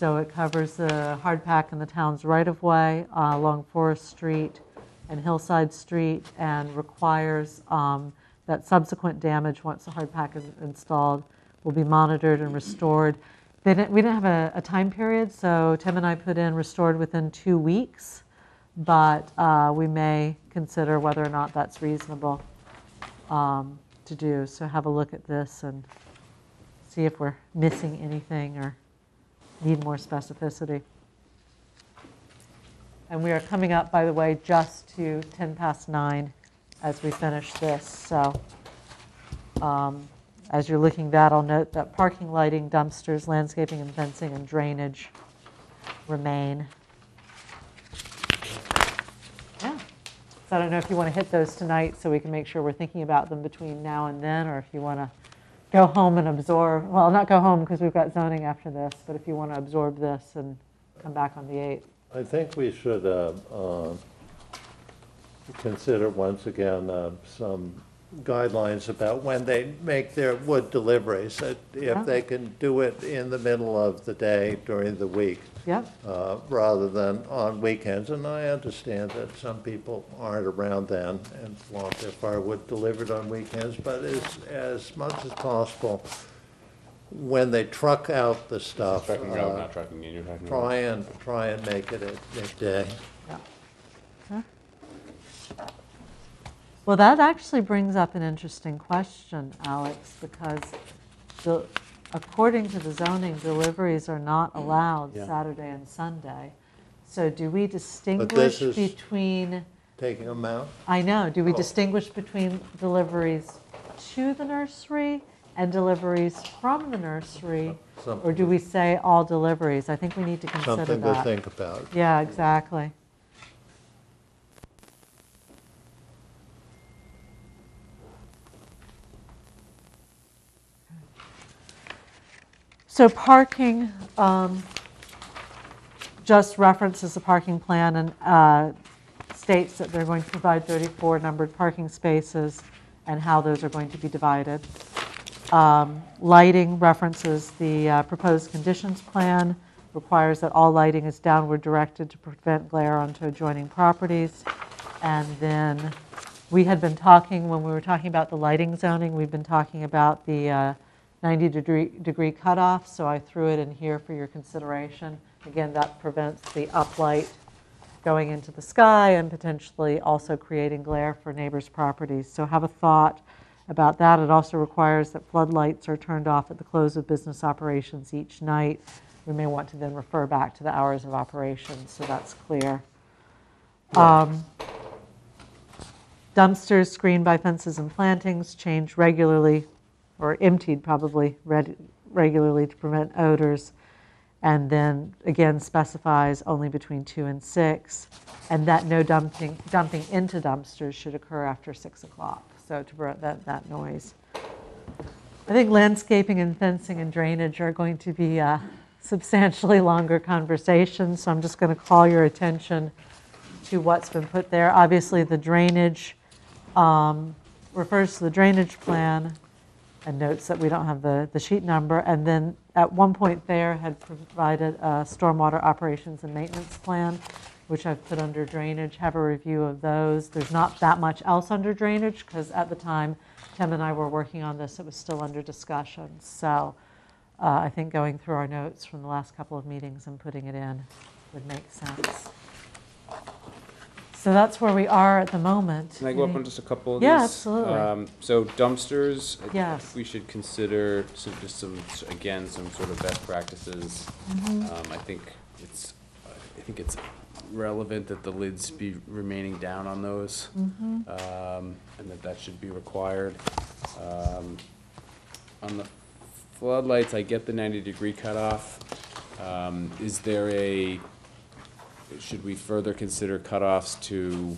Speaker 1: so it covers the hard pack in the town's right-of-way uh, along Forest Street and Hillside Street, and requires um, that subsequent damage, once the hard pack is installed, will be monitored and restored. Didn't, we didn't have a, a time period, so Tim and I put in restored within two weeks but uh, we may consider whether or not that's reasonable um, to do. So have a look at this and see if we're missing anything or need more specificity. And we are coming up, by the way, just to 10 past 9 as we finish this. So um, as you're looking that, I'll note that parking, lighting, dumpsters, landscaping and fencing, and drainage remain. Yeah. So I don't know if you want to hit those tonight so we can make sure we're thinking about them between now and then, or if you want to go home and absorb, well, not go home because we've got zoning after this, but if you want to absorb this and come back on the 8th.
Speaker 3: I think we should uh, uh, consider once again uh, some guidelines about when they make their wood deliveries. that. If they can do it in the middle of the day during the week,
Speaker 1: Yep,
Speaker 3: uh, rather than on weekends. And I understand that some people aren't around then and want their firewood delivered on weekends, but as, as much as possible, when they truck out the stuff,
Speaker 4: Trucking out,
Speaker 3: uh,
Speaker 4: not trucking in, you're talking about.
Speaker 3: try and, try and make it at midday.
Speaker 1: yeah. Okay. Well, that actually brings up an interesting question, Alex, because the, according to the zoning, deliveries are not mm. allowed
Speaker 4: Yeah.
Speaker 1: Saturday and Sunday. So do we distinguish
Speaker 3: is-
Speaker 1: between,
Speaker 3: Taking them out?
Speaker 1: I know, do we
Speaker 3: Oh.
Speaker 1: distinguish between deliveries to the nursery and deliveries from the nursery? Or do we say all deliveries? I think we need to consider
Speaker 3: Something
Speaker 1: that.
Speaker 3: to think about.
Speaker 1: Yeah, exactly. So parking, um, just references the parking plan and uh, states that they're going to provide 34 numbered parking spaces and how those are going to be divided. Um, Lighting references the uh, proposed conditions plan, requires that all lighting is downward directed to prevent glare onto adjoining properties. And then, we had been talking, when we were talking about the lighting zoning, we've been talking about the uh, 90 degree degree cutoff, so I threw it in here for your consideration. Again, that prevents the uplight going into the sky and potentially also creating glare for neighbors' properties. So have a thought about that. It also requires that floodlights are turned off at the close of business operations each night. We may want to then refer back to the hours of operations, so that's clear. Um, Dumpsters screened by fences and plantings, changed regularly, or emptied probably reg- regularly to prevent odors. And then, again, specifies only between two and six, and that no dumping, dumping into dumpsters should occur after six o'clock, so to prevent that, that noise. I think landscaping and fencing and drainage are going to be uh, substantially longer conversations, so I'm just going to call your attention to what's been put there. Obviously, the drainage um, refers to the drainage plan and notes that we don't have the, the sheet number. And then at one point there had provided a stormwater operations and maintenance plan, which I've put under drainage, have a review of those. There's not that much else under drainage because at the time Tim and I were working on this, it was still under discussion. So uh, I think going through our notes from the last couple of meetings and putting it in would make sense. So that's where we are at the moment.
Speaker 4: Can I go up on just a couple of these?
Speaker 1: Yeah, absolutely.
Speaker 4: Um, So dumpsters, I think
Speaker 1: Yes.
Speaker 4: we should consider some, just some, again, some sort of best practices.
Speaker 1: Mm-hmm.
Speaker 4: Um, I think it's, I think it's relevant that the lids be remaining down on those.
Speaker 1: Mm-hmm.
Speaker 4: um, and that that should be required. Um, On the floodlights, I get the ninety degree cutoff. Um, Is there a, should we further consider cutoffs to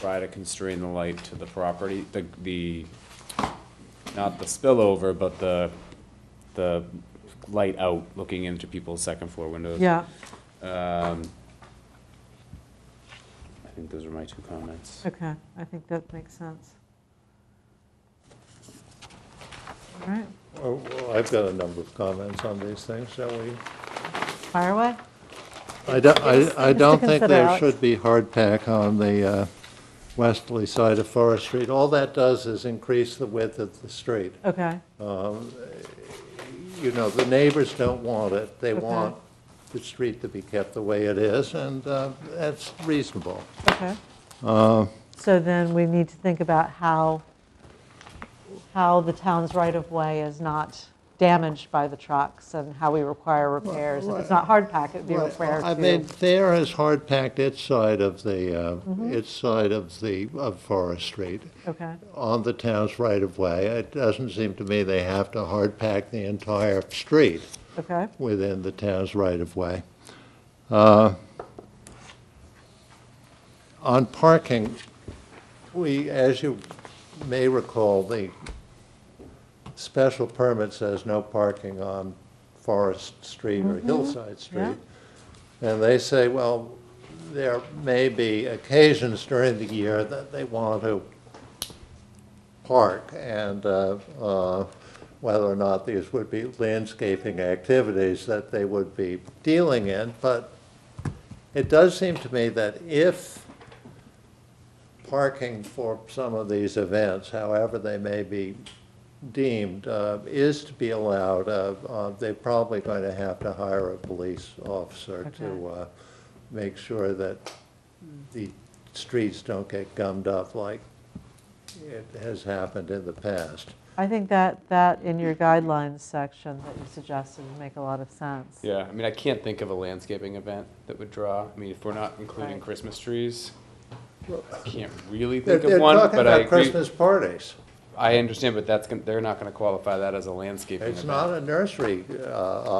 Speaker 4: try to constrain the light to the property, the, the, not the spillover, but the, the light out looking into people's second floor windows?
Speaker 1: Yeah,
Speaker 4: Um, I think those are my two comments.
Speaker 1: okay, I think that makes sense. All right,
Speaker 3: Oh, well, I've got a number of comments on these things, shall we?
Speaker 1: fire away?
Speaker 3: I don't, I, I don't think
Speaker 1: consider,
Speaker 3: there
Speaker 1: Alex.
Speaker 3: should be hardpack on the uh, westerly side of Forest Street. All that does is increase the width of the street.
Speaker 1: Okay,
Speaker 3: Um, You know, the neighbors don't want it. They
Speaker 1: Okay.
Speaker 3: want the street to be kept the way it is, and uh, that's reasonable.
Speaker 1: Okay.
Speaker 3: Uh,
Speaker 1: So then we need to think about how, how the town's right-of-way is not damaged by the trucks and how we require repairs. If it's not hard pack, it'd be
Speaker 3: Right,
Speaker 1: required
Speaker 3: I mean,
Speaker 1: to.
Speaker 3: there has hard-packed its side of the, uh,
Speaker 1: Mm-hmm.
Speaker 3: its side of the, of Forest Street.
Speaker 1: Okay,
Speaker 3: on the town's right-of-way. It doesn't seem to me they have to hard-pack the entire street
Speaker 1: okay,
Speaker 3: within the town's right-of-way. Uh, On parking, we, as you may recall, the special permit says no parking on Forest Street or Hillside Street. And they say, well, there may be occasions during the year that they want to park, and uh, uh, whether or not these would be landscaping activities that they would be dealing in. But it does seem to me that if parking for some of these events, however they may be deemed, uh, is to be allowed, uh, uh, they're probably going to have to hire a police officer to uh, make sure that the streets don't get gummed up like it has happened in the past.
Speaker 1: I think that, that in your guidelines section that you suggested would make a lot of sense.
Speaker 4: Yeah, I mean, I can't think of a landscaping event that would draw, I mean, if we're not including
Speaker 1: Right.
Speaker 4: Christmas trees, I can't really
Speaker 3: They're,
Speaker 4: think
Speaker 3: they're
Speaker 4: of one,
Speaker 3: talking
Speaker 4: but I
Speaker 3: about
Speaker 4: agree.
Speaker 3: Christmas parties.
Speaker 4: I understand, but that's, gon- they're not gonna qualify that as a landscaping event.
Speaker 3: It's not a nursery uh,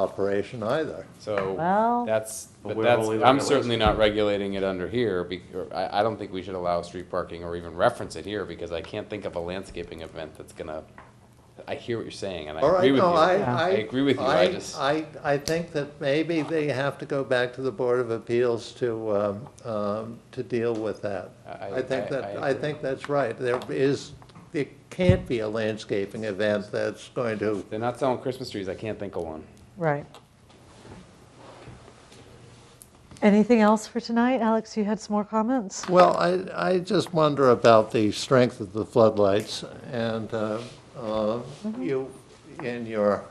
Speaker 3: operation either.
Speaker 4: So,
Speaker 1: Well-
Speaker 4: that's,
Speaker 2: But
Speaker 4: but
Speaker 2: we're
Speaker 4: that's,
Speaker 2: only looking
Speaker 4: I'm
Speaker 2: at
Speaker 4: certainly not regulating it under here, be- or I, I don't think we should allow street parking or even reference it here, because I can't think of a landscaping event that's gonna, I hear what you're saying, and I
Speaker 3: All right,
Speaker 4: agree with you.
Speaker 3: no, I,
Speaker 1: Yeah.
Speaker 3: I.
Speaker 4: I agree with you, I just-
Speaker 3: I, I think that maybe they have to go back to the Board of Appeals to, um, um, to deal with that.
Speaker 4: I-
Speaker 3: I think
Speaker 4: I-
Speaker 3: that,
Speaker 4: I
Speaker 3: I
Speaker 4: agree.
Speaker 3: think that's right. There is, there can't be a landscaping event that's going to,
Speaker 4: They're not selling Christmas trees, I can't think of one.
Speaker 1: Right. Anything else for tonight? Alex, you had some more comments?
Speaker 3: well, I, I just wonder about the strength of the floodlights and, uh, uh, you, in your,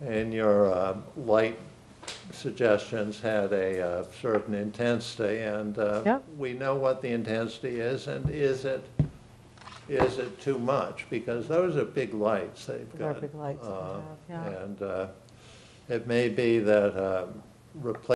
Speaker 3: in your uh, light suggestions had a uh, certain intensity, and uh,
Speaker 1: Yep.
Speaker 3: we know what the intensity is, and is it, is it too much? Because those are big lights they've got.
Speaker 1: big lights that they
Speaker 3: uh,
Speaker 1: have, yeah.
Speaker 3: And uh, it may be that um, replacing